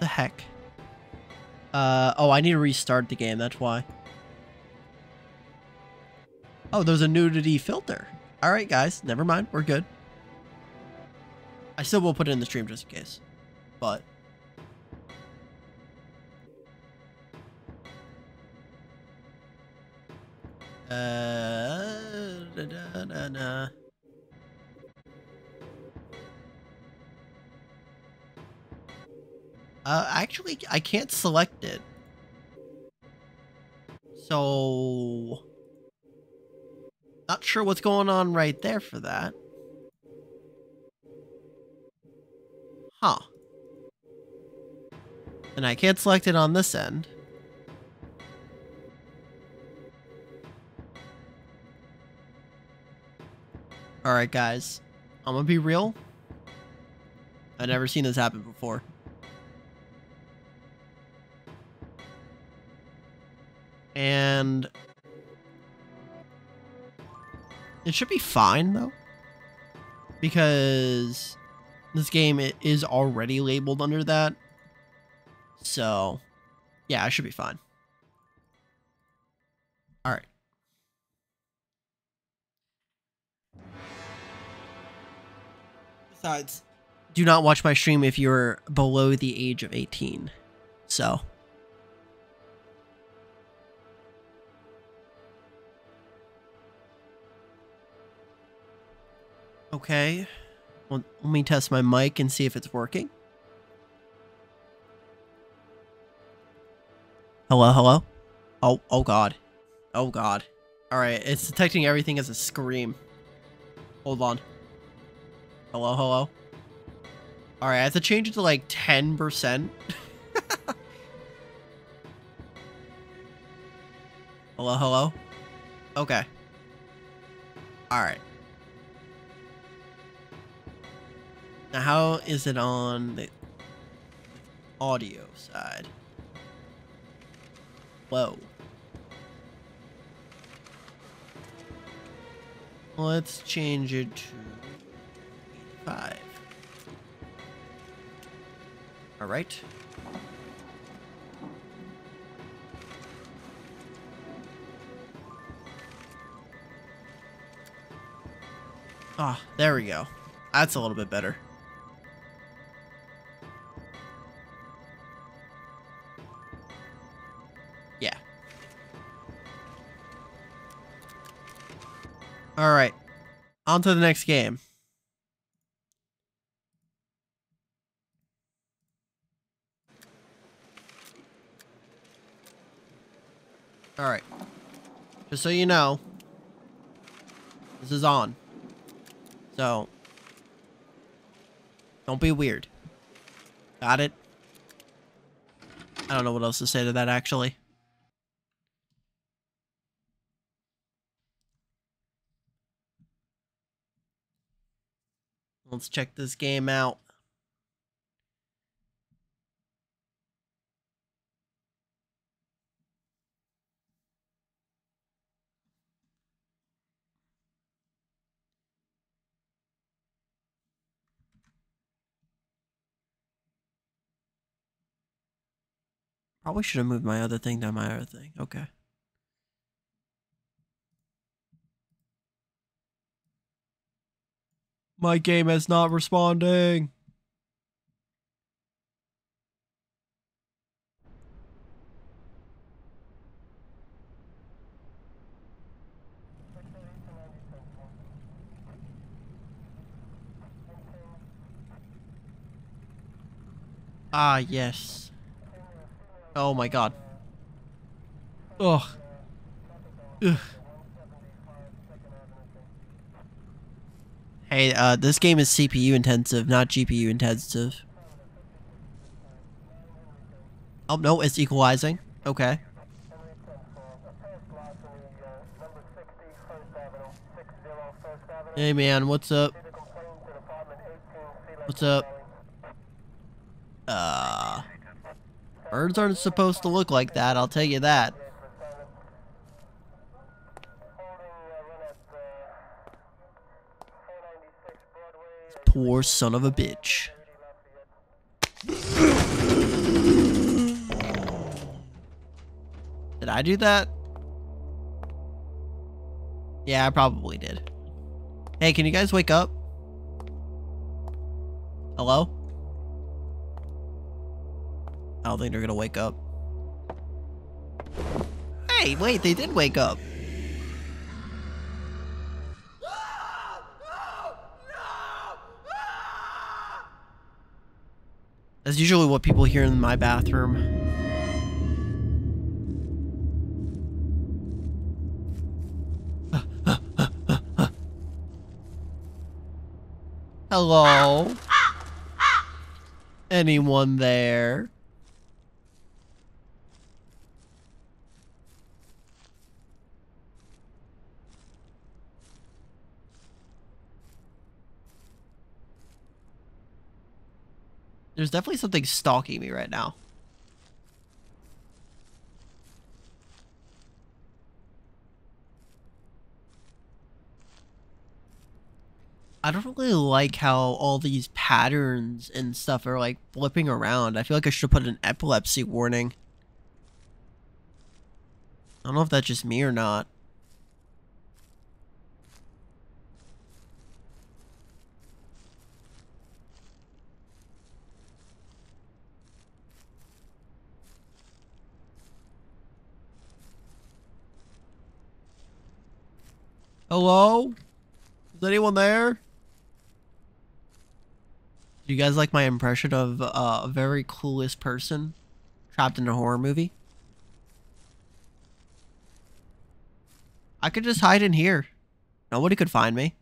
S1: The heck? Uh, oh, I need to restart the game, that's why. Oh, there's a nudity filter. Alright, guys, never mind, we're good. I still will put it in the stream just in case. But... Uh, da, da, da, da. Uh, actually, I can't select it. So... Not sure what's going on right there for that. Huh. And I can't select it on this end. Alright, guys. I'm gonna be real. I've never seen this happen before. And... It should be fine, though. Because this game it is already labeled under that. So, yeah, I should be fine. Besides, do not watch my stream if you're below the age of 18. So. Okay. Well, let me test my mic and see if it's working. Hello, hello? Oh, oh god. Oh god. Alright, it's detecting everything as a scream. Hold on. Hello, hello? Alright, I have to change it to like 10%. hello, hello? Okay. Alright. Now, how is it on the audio side? Whoa. Let's change it to All right. Ah, oh, there we go. That's a little bit better. Yeah. All right. On to the next game. All right. Just so you know, this is on. So, don't be weird. Got it? I don't know what else to say to that, actually. Let's check this game out. Probably should have moved my other thing down my other thing. Okay. My game is not responding. Ah, yes. Oh my god. Ugh. Ugh. Hey, uh, this game is CPU intensive, not GPU intensive. Oh, no, it's equalizing. Okay. Hey, man, what's up? What's up? Uh... Birds aren't supposed to look like that, I'll tell you that. Poor son of a bitch. Did I do that? Yeah, I probably did. Hey, can you guys wake up? Hello? I don't think they're gonna wake up. Hey, wait, they did wake up. That's usually what people hear in my bathroom. Hello? Anyone there? There's definitely something stalking me right now. I don't really like how all these patterns and stuff are like flipping around. I feel like I should put an epilepsy warning. I don't know if that's just me or not. Hello? Is anyone there? Do you guys like my impression of uh, a very clueless person trapped in a horror movie? I could just hide in here. Nobody could find me.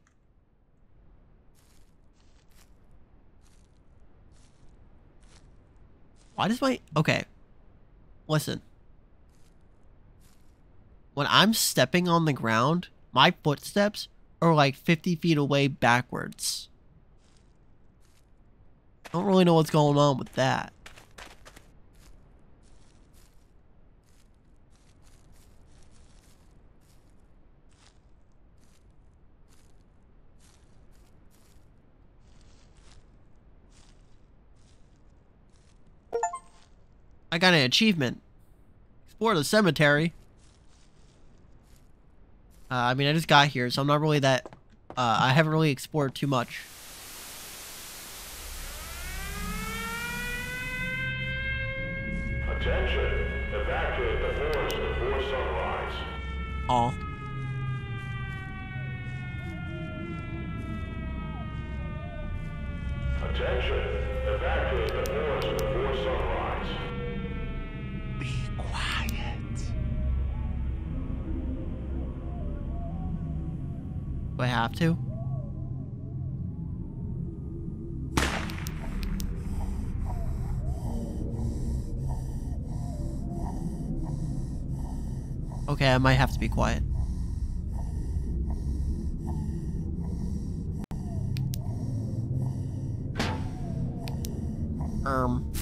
S1: Why does my... Okay. Listen. When I'm stepping on the ground, my footsteps are like 50 feet away backwards. I don't really know what's going on with that. I got an achievement. Explore the cemetery. Uh, I mean, I just got here, so I'm not really that... Uh, I haven't really explored too much.
S2: Attention! Evacuate the forest before sunrise.
S1: All.
S2: Attention!
S1: Do I have to? Okay, I might have to be quiet. Um.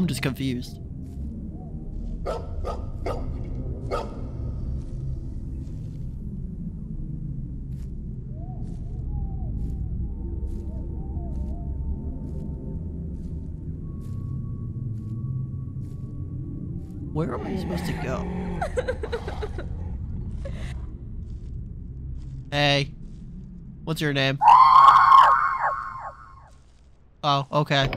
S1: I'm just confused. Where am I supposed to go? hey. What's your name? Oh, okay.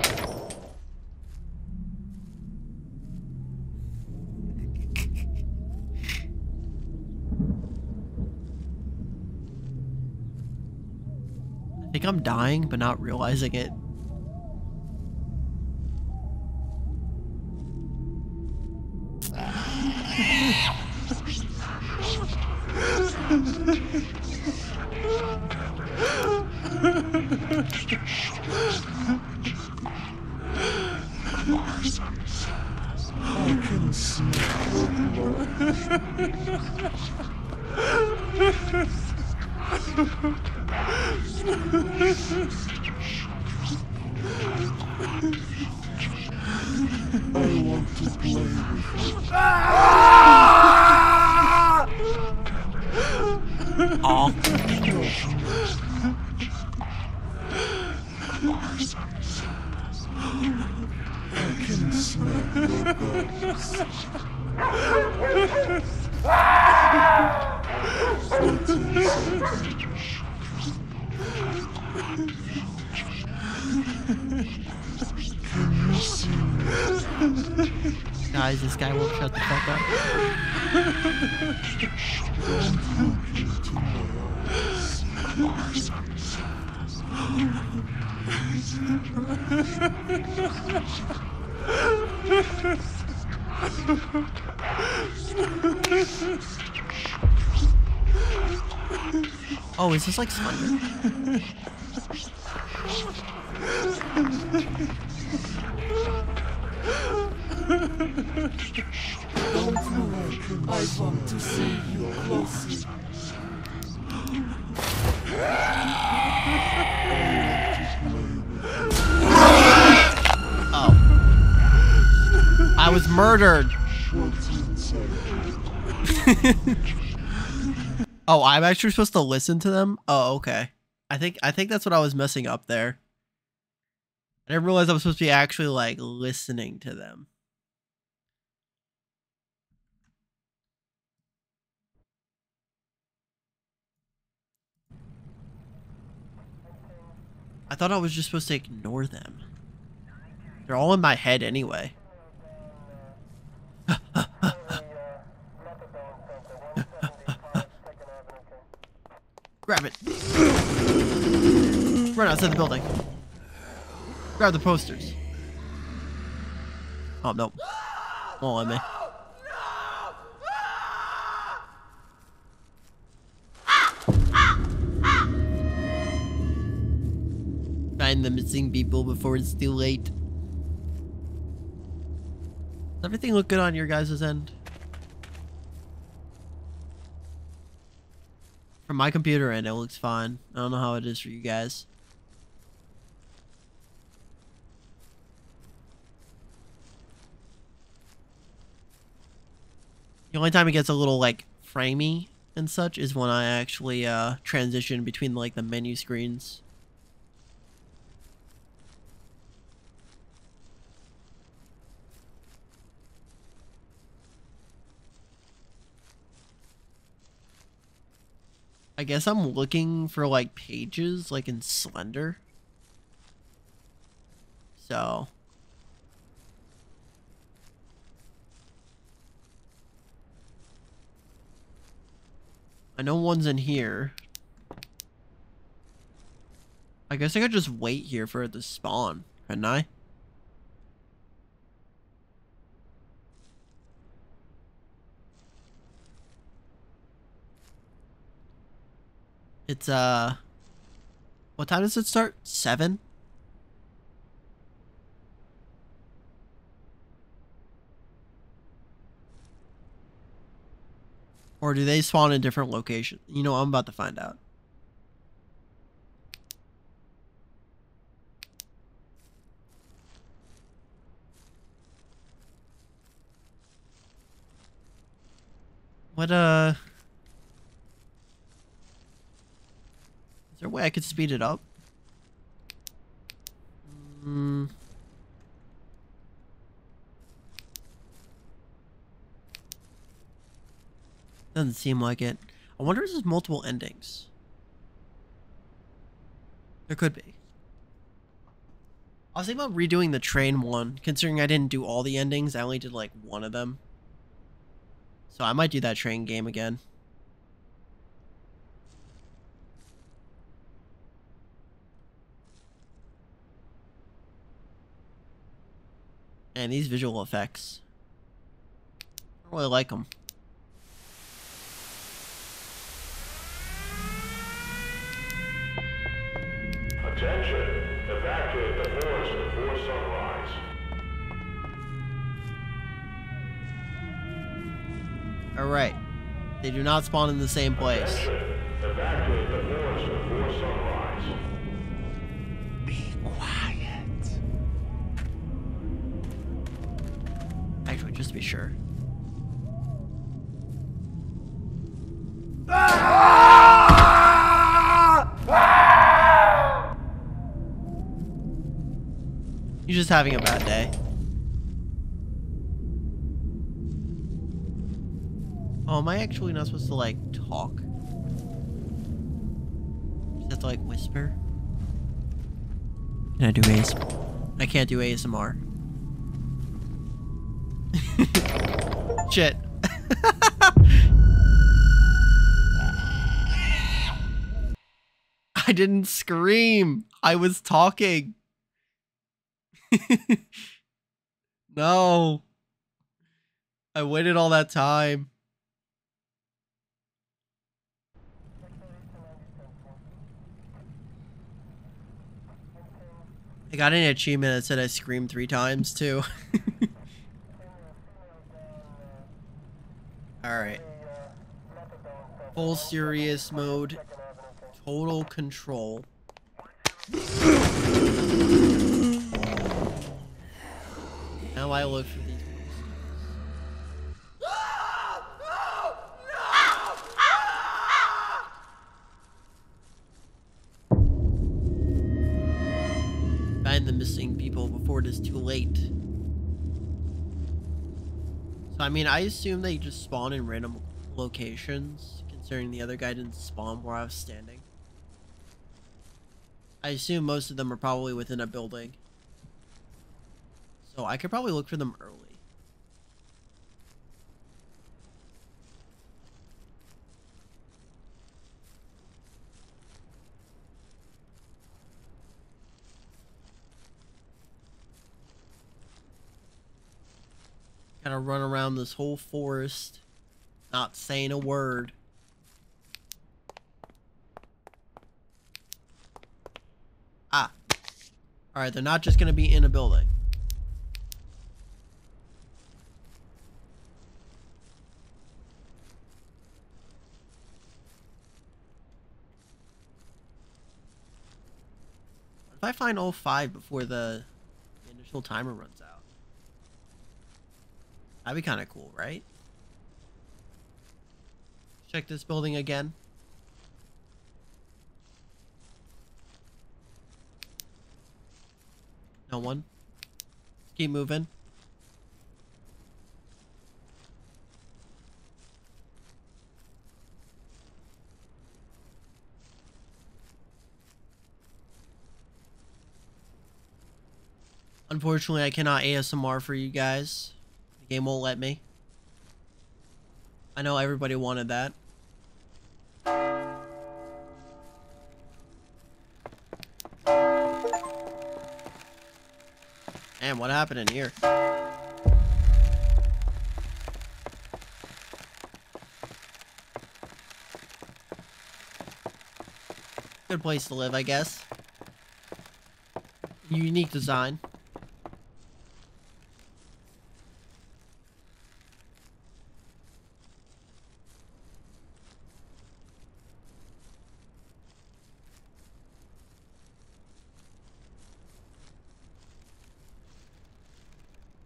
S1: Think I'm dying, but not realizing it.
S3: I can smell
S1: Oh, is this like Slender? I'm actually supposed to listen to them? Oh, okay. I think I think that's what I was messing up there. I didn't realize I was supposed to be actually like listening to them. I thought I was just supposed to ignore them. They're all in my head anyway. Grab it. Run outside the building. Grab the posters. Oh, no. Won't let me. Find the missing people before it's too late. Does everything look good on your guys' end? From my computer end, it looks fine. I don't know how it is for you guys. The only time it gets a little like framey and such is when I actually uh, transition between like the menu screens. I guess I'm looking for like pages like in Slender. So. I know one's in here. I guess I could just wait here for it to spawn, couldn't I? It's uh what time does it start? Seven? Or do they spawn in different locations? You know, I'm about to find out. What, uh... Is there a way I could speed it up? Hmm. Doesn't seem like it. I wonder if there's multiple endings. There could be. I was thinking about redoing the train one, considering I didn't do all the endings. I only did like one of them. So I might do that train game again. And these visual effects. I really like them.
S2: Attention. Evacuate the forest before sunrise.
S1: Alright. They do not spawn in the same place.
S2: Attention.
S3: Be
S1: sure. You're just having a bad day. Oh, am I actually not supposed to, like, talk? Just have to, like, whisper? Can I do ASMR? I can't do ASMR. I didn't scream. I was talking. no. I waited all that time. I got an achievement that said I screamed three times too. Alright. Full serious mode. Total control. Now I look for these. Find the missing people before it is too late. So I mean, I assume they just spawn in random locations, considering the other guy didn't spawn where I was standing. I assume most of them are probably within a building. So I could probably look for them early. Gotta run around this whole forest, not saying a word. Ah. Alright, they're not just gonna be in a building. If I find all five before the initial timer runs out? That'd be kind of cool, right? Check this building again. No one. Keep moving. Unfortunately, I cannot ASMR for you guys. The game won't let me. I know everybody wanted that. Man, what happened in here? Good place to live, I guess. Unique design.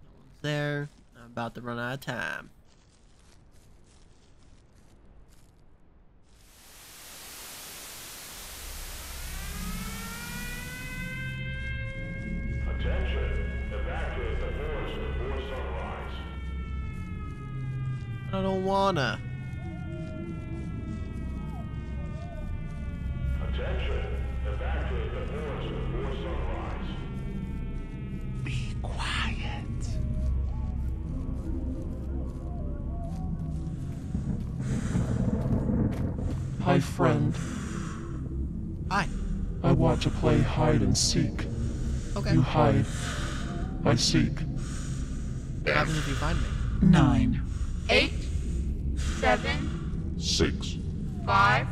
S1: No one's there. I'm about to run out of time.
S3: Hide and seek.
S1: Okay.
S3: You hide. I seek.
S1: What happens if you find me?
S4: nine, eight, seven,
S2: Six.
S4: five,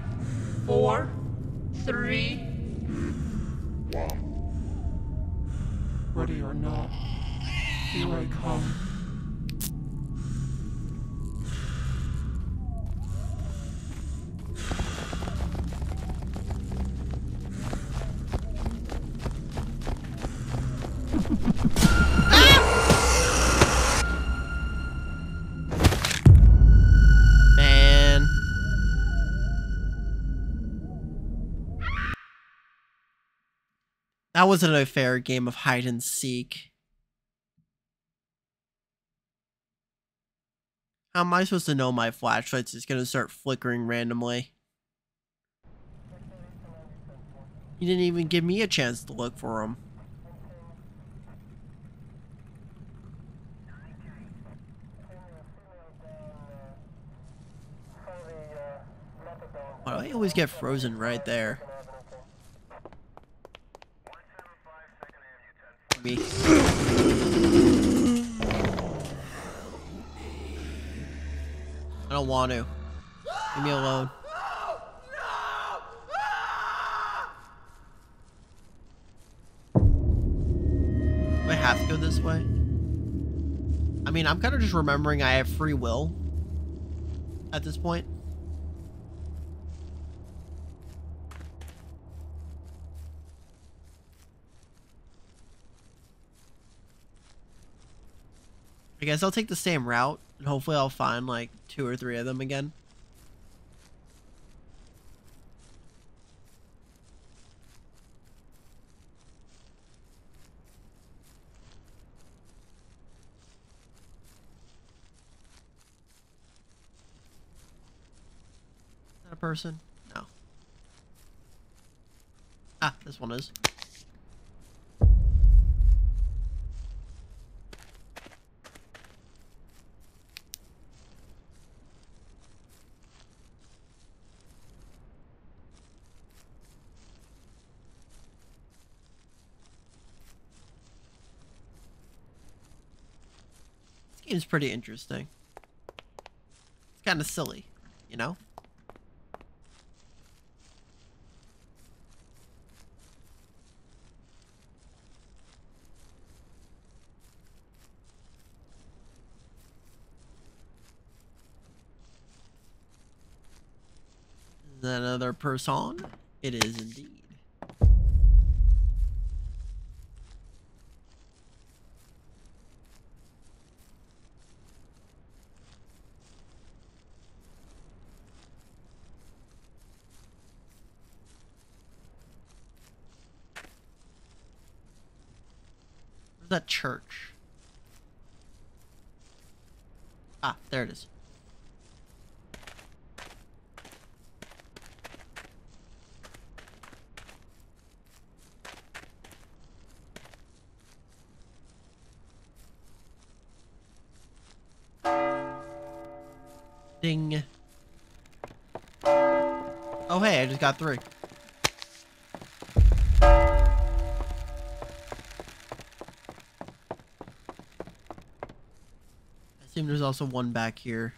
S1: That wasn't a fair game of hide and seek. How am I supposed to know my flashlight's just gonna start flickering randomly? You didn't even give me a chance to look for them. Why do I always get frozen right there? Me. I don't want to. Leave me alone. Do I have to go this way. I mean, I'm kind of just remembering I have free will at this point. I guess I'll take the same route and hopefully I'll find like two or three of them again. That a person? No. Ah, this one is. Game's pretty interesting. It's kind of silly, you know? Is that another person? It is indeed. Where's that church? Ah, there it is. Ding. Oh, hey, I just got three. Also one back here.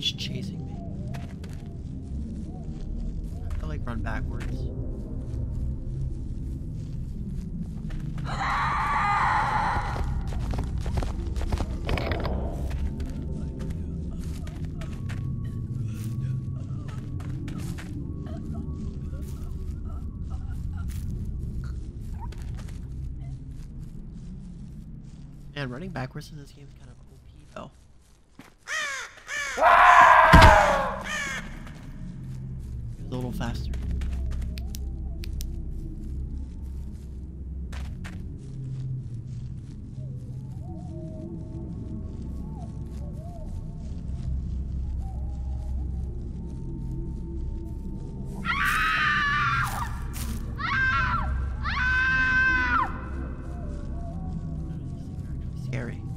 S1: Something's chasing me. I feel like run backwards. Man, running backwards in this game is kind of Scary.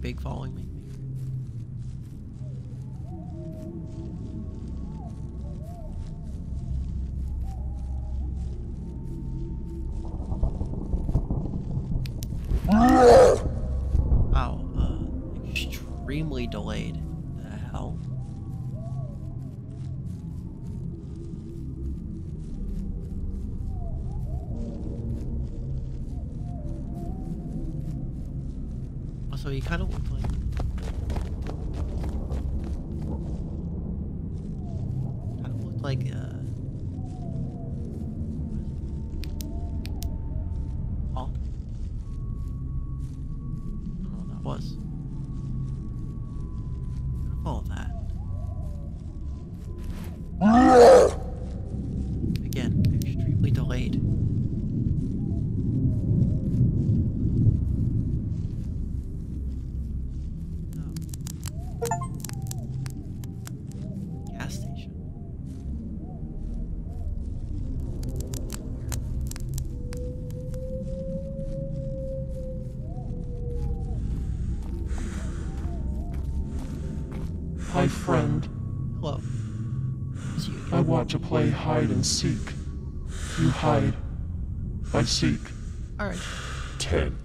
S1: big following me? so he kind of looked like
S3: play hide and seek. You hide. I seek.
S1: Alright.
S2: Ten.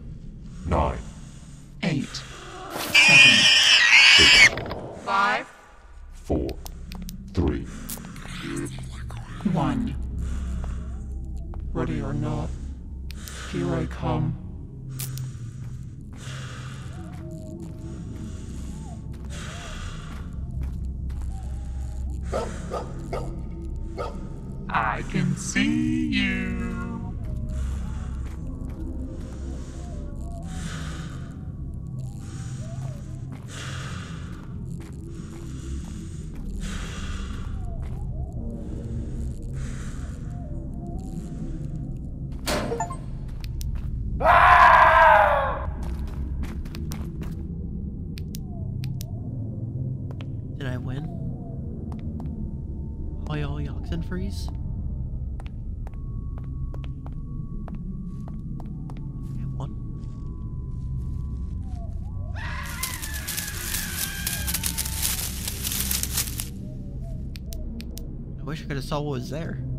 S1: Eu acho que could só saw what.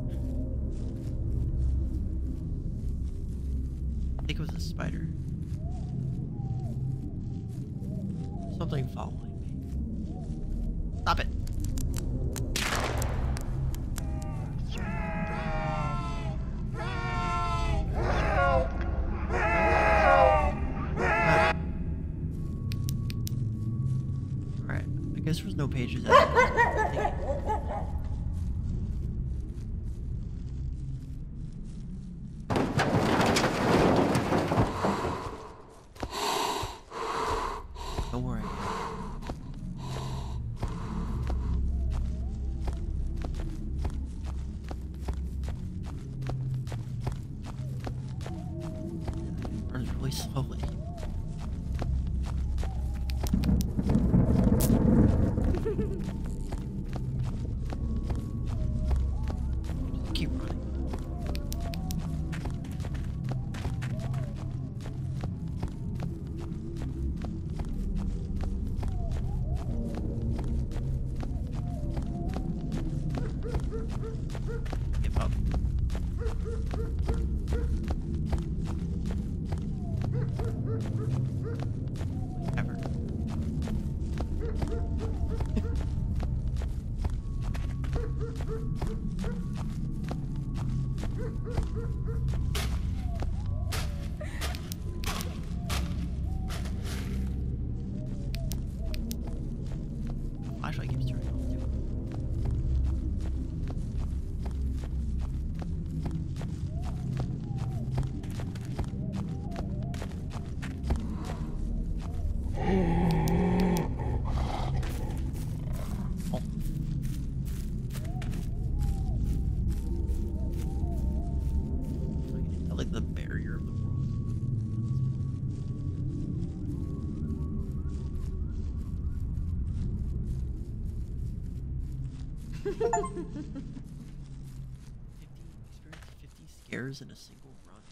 S1: hours in a single run.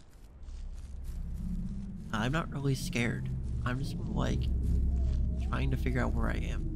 S1: I'm not really scared. I'm just like trying to figure out where I am.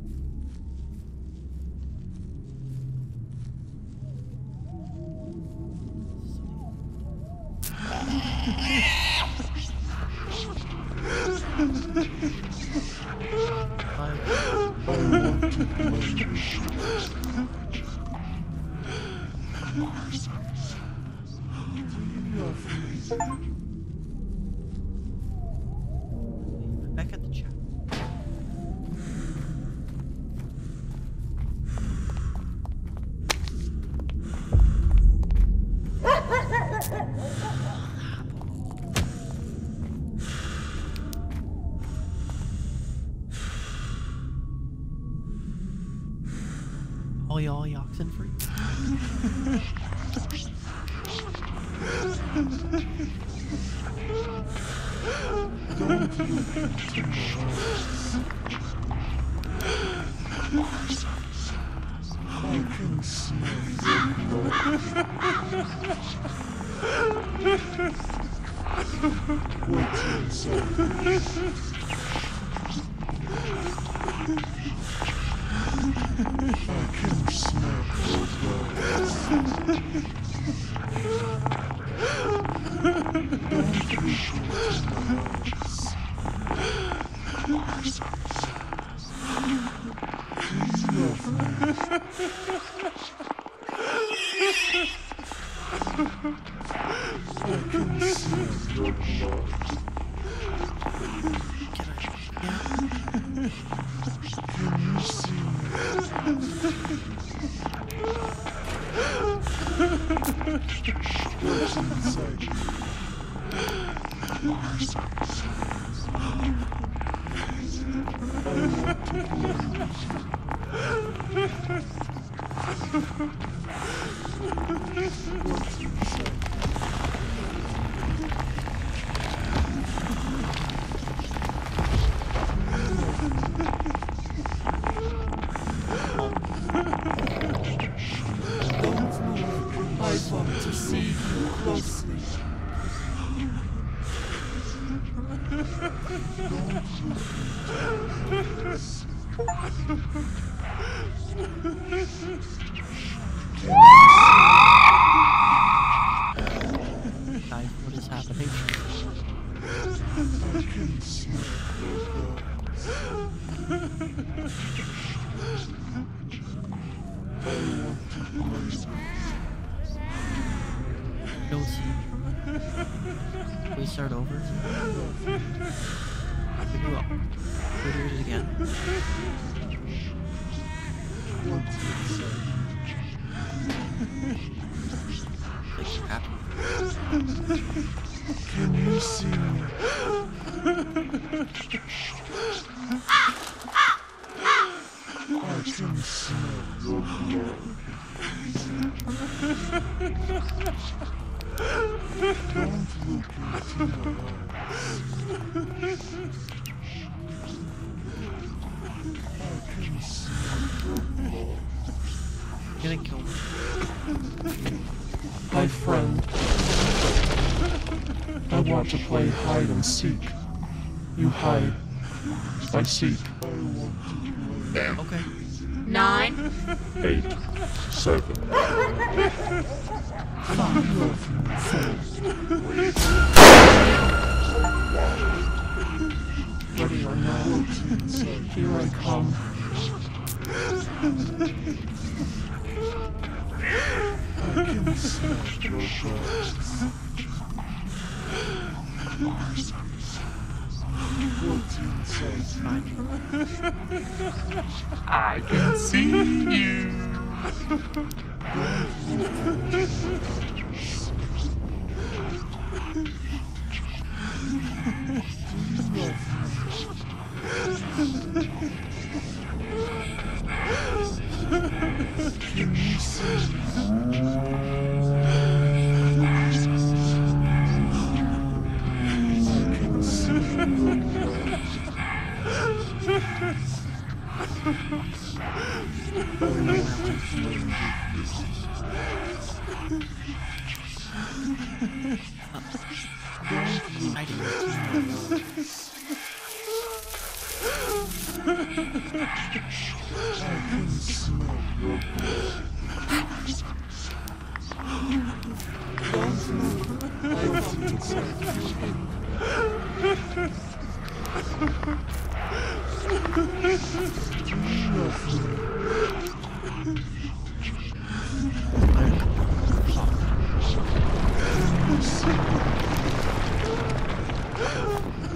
S3: I can smell your blood.
S1: Pai, Pai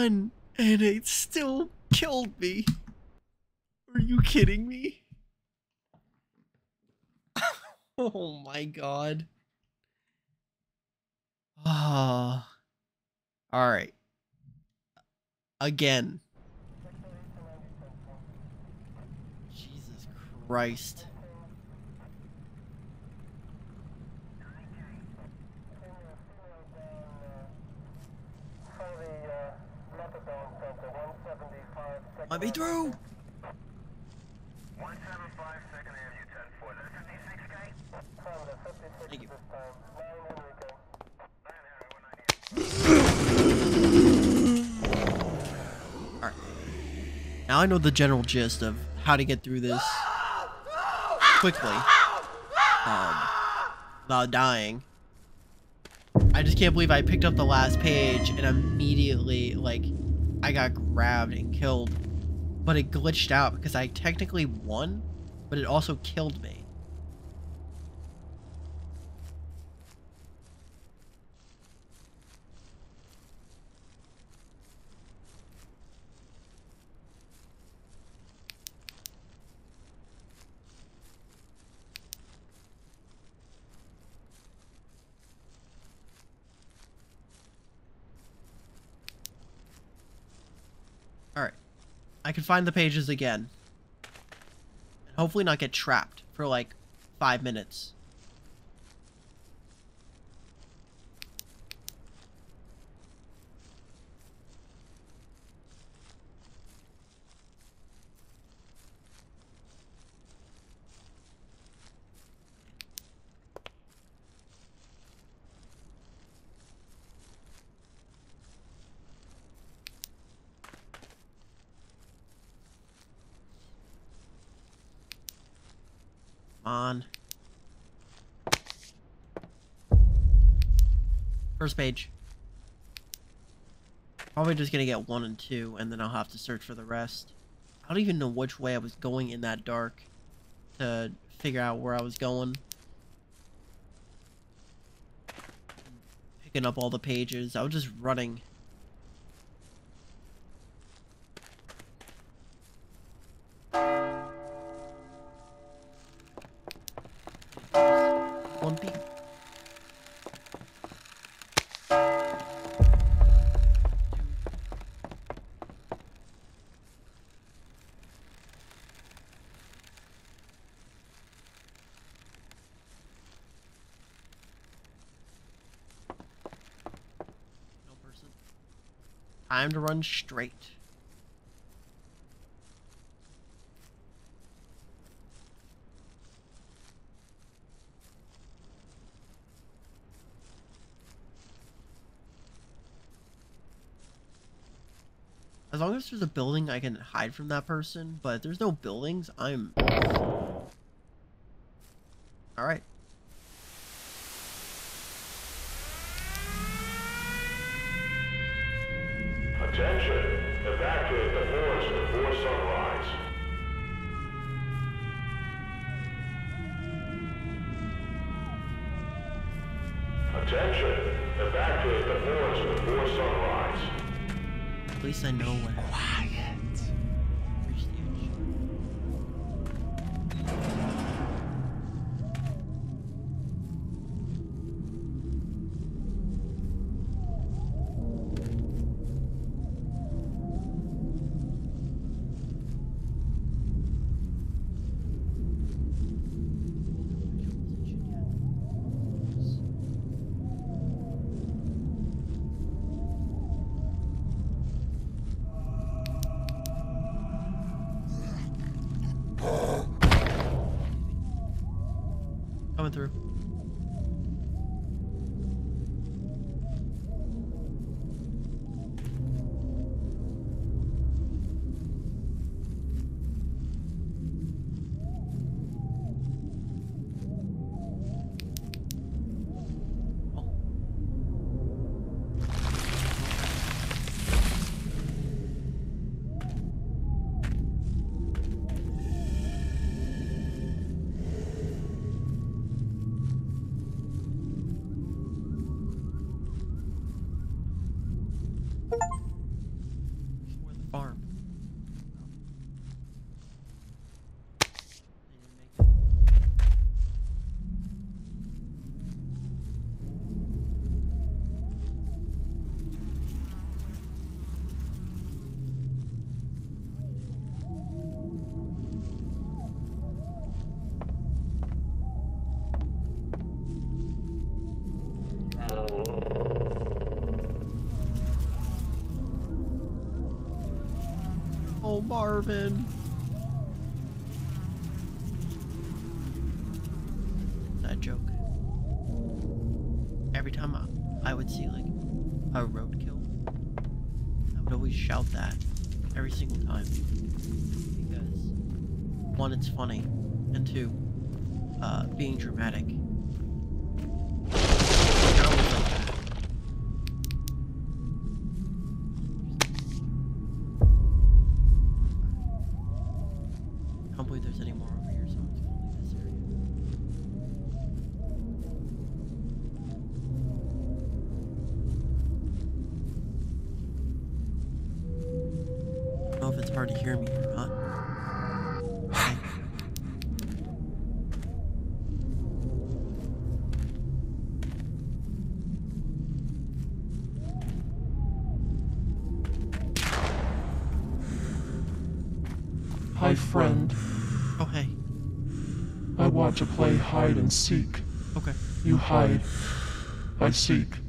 S1: Won and it still killed me. Are you kidding me? oh my god. Ah. All right. Again. Jesus Christ. Let me through.
S2: 175 Second Avenue, 10 4. Is that a 56K?
S1: Thank you. Alright. Now I know the general gist of how to get through this quickly. Um, without dying. I just can't believe I picked up the last page and immediately, like, I got grabbed and killed. But it glitched out because I technically won, but it also killed me. Alright. I can find the pages again. And hopefully not get trapped for like five minutes. on. First page. Probably just gonna get one and two, and then I'll have to search for the rest. I don't even know which way I was going in that dark to figure out where I was going. Picking up all the pages. I was just running. To run straight. As long as there's a building, I can hide from that person. But there's no buildings, I'm... Marvin. That joke. Every time I, I would see like a roadkill, I would always shout that every single time because one, it's funny, and two, uh, being dramatic. Hear me or not.
S3: Hi, friend.
S1: Oh, hey.
S3: I want to play hide and seek.
S1: Okay.
S3: You hide. I seek.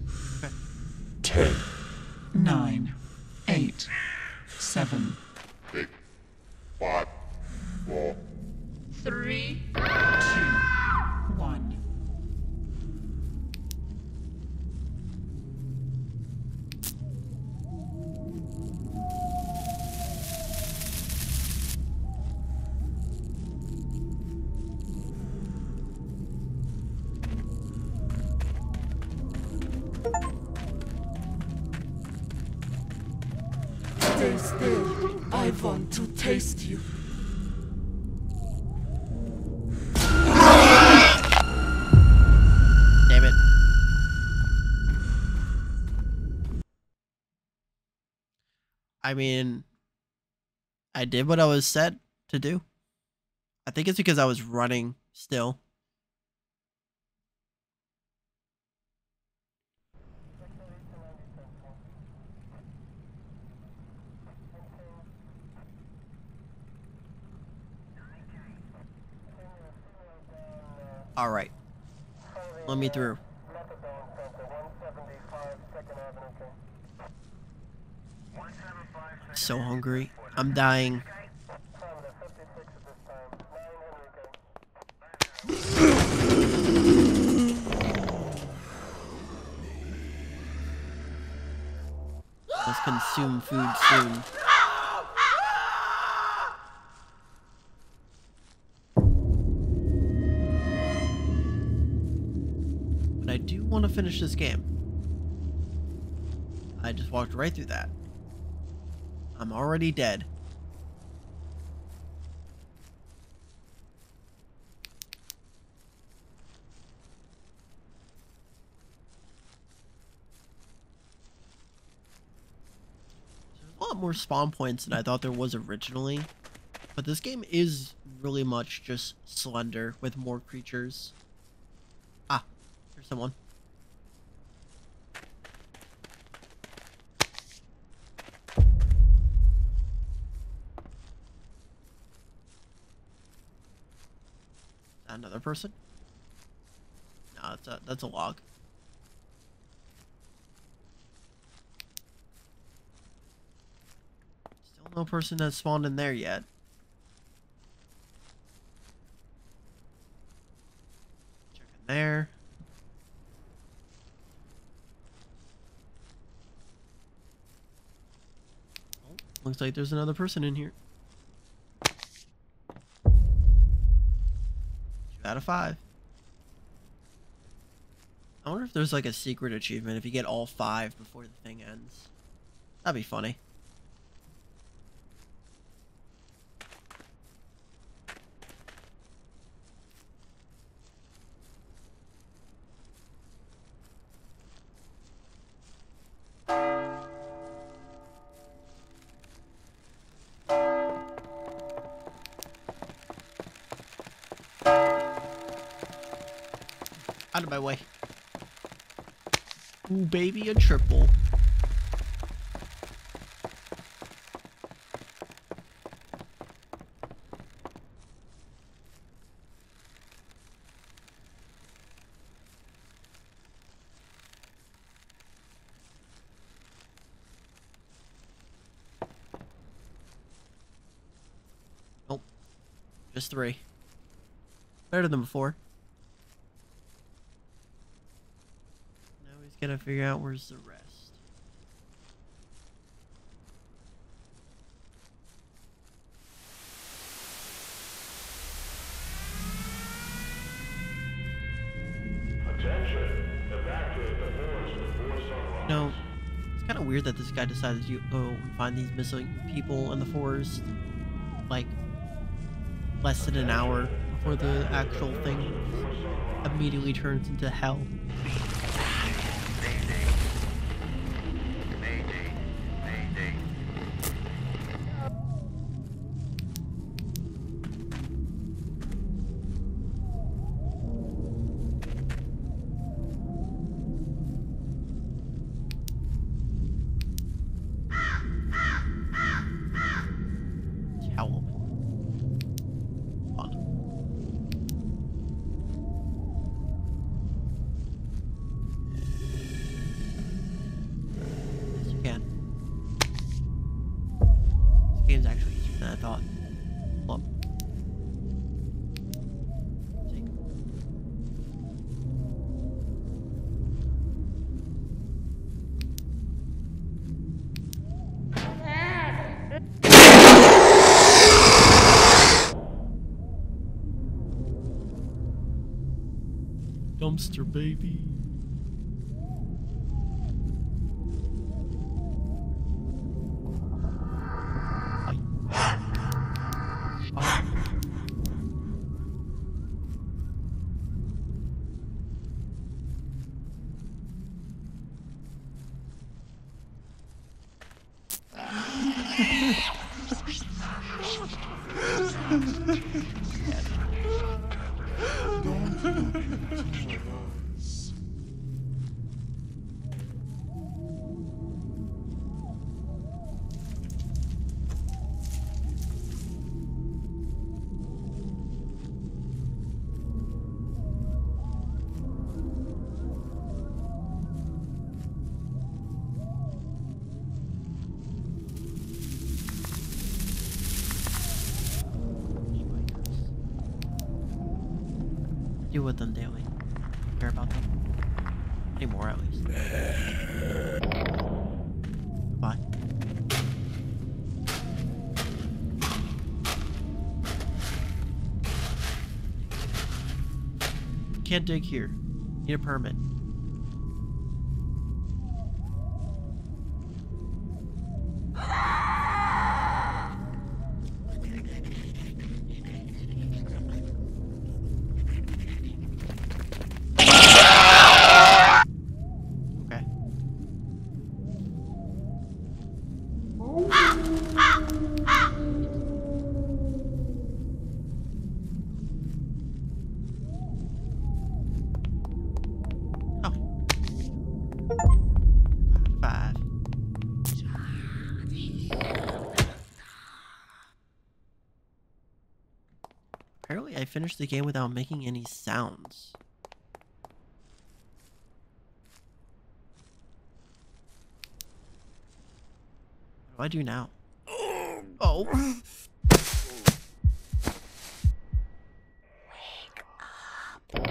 S5: I
S1: mean, I did what I was set to do. I think it's because I was running still. All right. Let me through. So hungry. I'm dying.
S2: Perimeter 56 at this time. 9 Henry, King.
S1: Let's consume food soon. But I do want to finish this game. I just walked right through that. I'm already dead. A lot more spawn points than I thought there was originally. But this game is really much just slender with more creatures. Ah, there's someone. Another person? No, that's a that's a log. Still no person has spawned in there yet. Check in there. Oh, looks like there's another person in here. Out of five. I wonder if there's like a secret achievement if you get all five before the thing ends. That'd be funny. Baby, a triple. Nope. Just three. Better than before. Now he's gonna figure out where's the rest.
S6: Attention! Evacuate the forest before sunrise.
S1: No, it's kind of weird that this guy decided to go oh, and find these missing people in the forest, like less than an hour before the actual thing immediately turns into hell. Dumpster baby. Deal with them daily. Care about them. Anymore, at least. Bye. Can't dig here. Need a permit. Finished the game without making any sounds. What do I do now? Oh. Wake Up.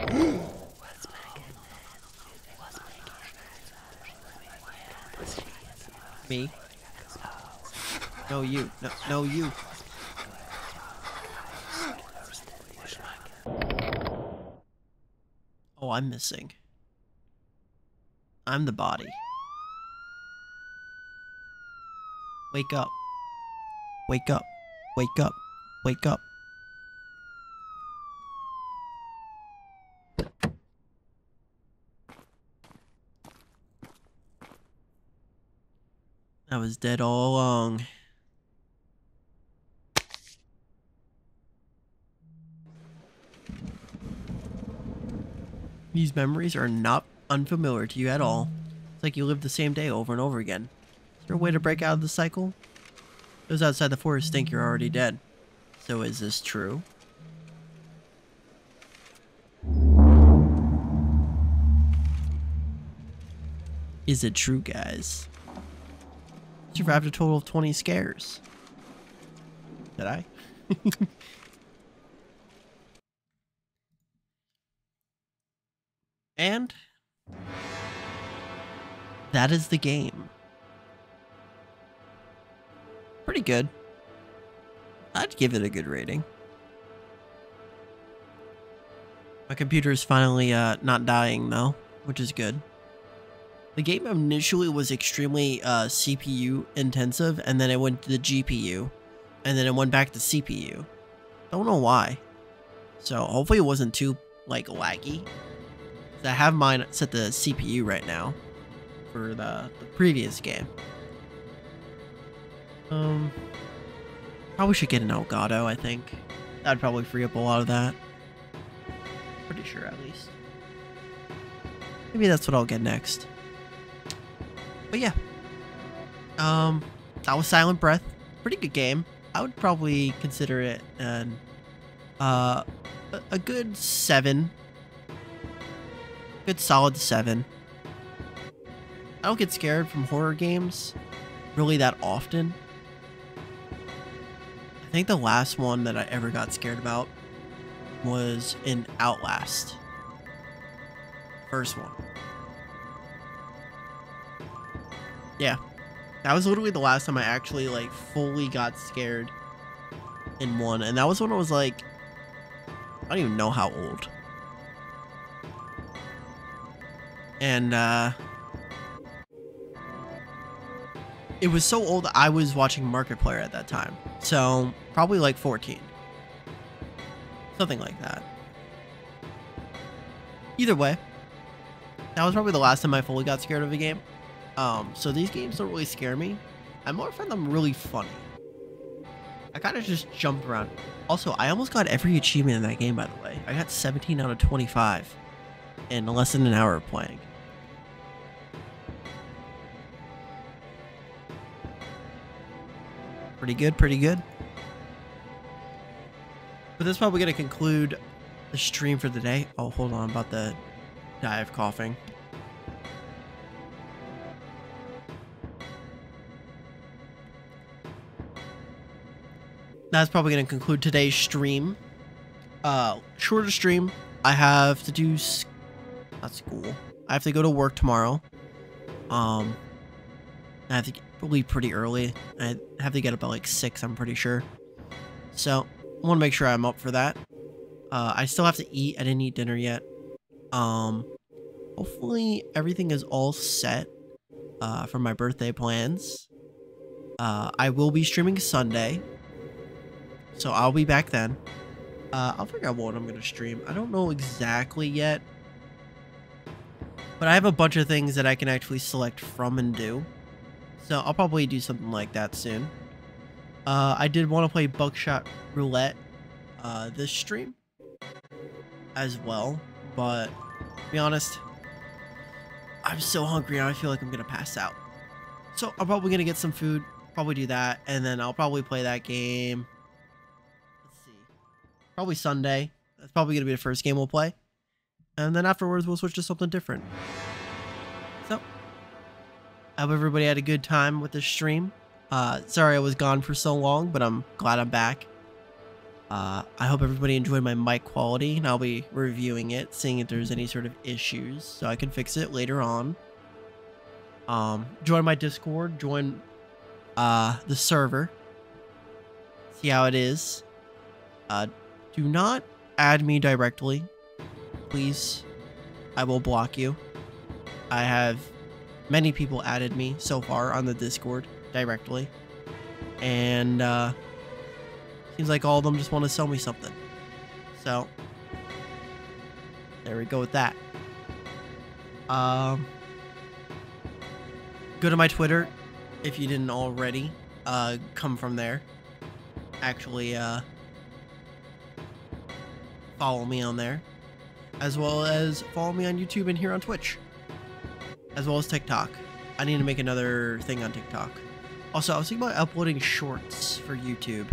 S1: Me? No, you. No, no, you. I'm missing. I'm the body. Wake up. Wake up. Wake up. Wake up. I was dead all along. These memories are not unfamiliar to you at all. It's like you lived the same day over and over again. Is there a way to break out of the cycle? Those outside the forest think you're already dead. So is this true? Is it true, guys? Survived a total of 20 scares. Did I? and that is the game. Pretty good. I'd give it a good rating. My computer is finally uh, not dying though, which is good. The game initially was extremely uh, CPU intensive, and then it went to the GPU, and then it went back to CPU. Don't know why. So hopefully it wasn't too like laggy. I have mine set to CPU right now for the, the previous game. Um, probably should get an Elgato. I think that'd probably free up a lot of that. Pretty sure, at least. Maybe that's what I'll get next. But yeah. Um, that was Silent Breath. Pretty good game. I would probably consider it an uh a, a good seven. Good solid seven. I don't get scared from horror games really that often. I think the last one that I ever got scared about was in Outlast. First one. Yeah. That was literally the last time I actually like fully got scared in one. And that was when I was like I don't even know how old. And uh it was so old I was watching Markiplier at that time. So probably like 14. Something like that. Either way, that was probably the last time I fully got scared of a game. Um, so these games don't really scare me. I more find them really funny. I kind of just jumped around. Also, I almost got every achievement in that game, by the way. I got 17 out of 25 in less than an hour of playing. Pretty good, pretty good. But that's probably going to conclude the stream for the day. Oh, hold on, about to die of coughing. That's probably going to conclude today's stream. Uh, shorter stream. I have to do. s- Not school. I have to go to work tomorrow. Um, I have to leave pretty early. I have to get up at like six. I'm pretty sure. So, I want to make sure I'm up for that. Uh, I still have to eat. I didn't eat dinner yet. Um, hopefully everything is all set. Uh, for my birthday plans. Uh, I will be streaming Sunday. So I'll be back then. Uh, I'll figure out what I'm gonna stream. I don't know exactly yet. But I have a bunch of things that I can actually select from and do. So I'll probably do something like that soon. Uh, I did want to play Buckshot Roulette uh, this stream as well. But to be honest, I'm so hungry I feel like I'm gonna pass out. So I'm probably gonna get some food, probably do that, and then I'll probably play that game. Let's see. Probably Sunday. That's probably gonna be the first game we'll play. And then afterwards we'll switch to something different. I hope everybody had a good time with the stream. Uh sorry I was gone for so long, but I'm glad I'm back. Uh, I hope everybody enjoyed my mic quality, and I'll be reviewing it, seeing if there's any sort of issues, so I can fix it later on. Um, join my Discord, join uh, the server, see how it is. Uh, do not add me directly, please. I will block you. I have many people added me so far on the Discord directly, and uh, Seems like all of them just want to sell me something. So, there we go with that. Um, go to my Twitter if you didn't already. Uh, come from there. Actually, uh, follow me on there, as well as follow me on YouTube and here on Twitch, as well as TikTok. I need to make another thing on TikTok. Also, I was thinking about uploading shorts for YouTube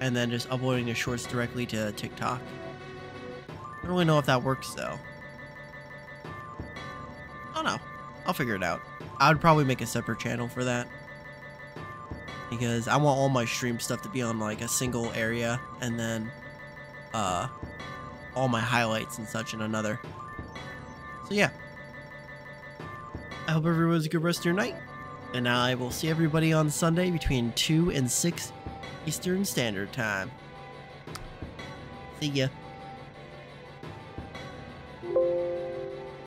S1: and then just uploading the shorts directly to TikTok. I don't really know if that works though. I don't know. I'll figure it out. I would probably make a separate channel for that. Because I want all my stream stuff to be on like a single area and then uh all my highlights and such in another. So yeah. I hope everyone has a good rest of your night. And I will see everybody on Sunday between 2 and 6 Eastern Standard Time. See ya.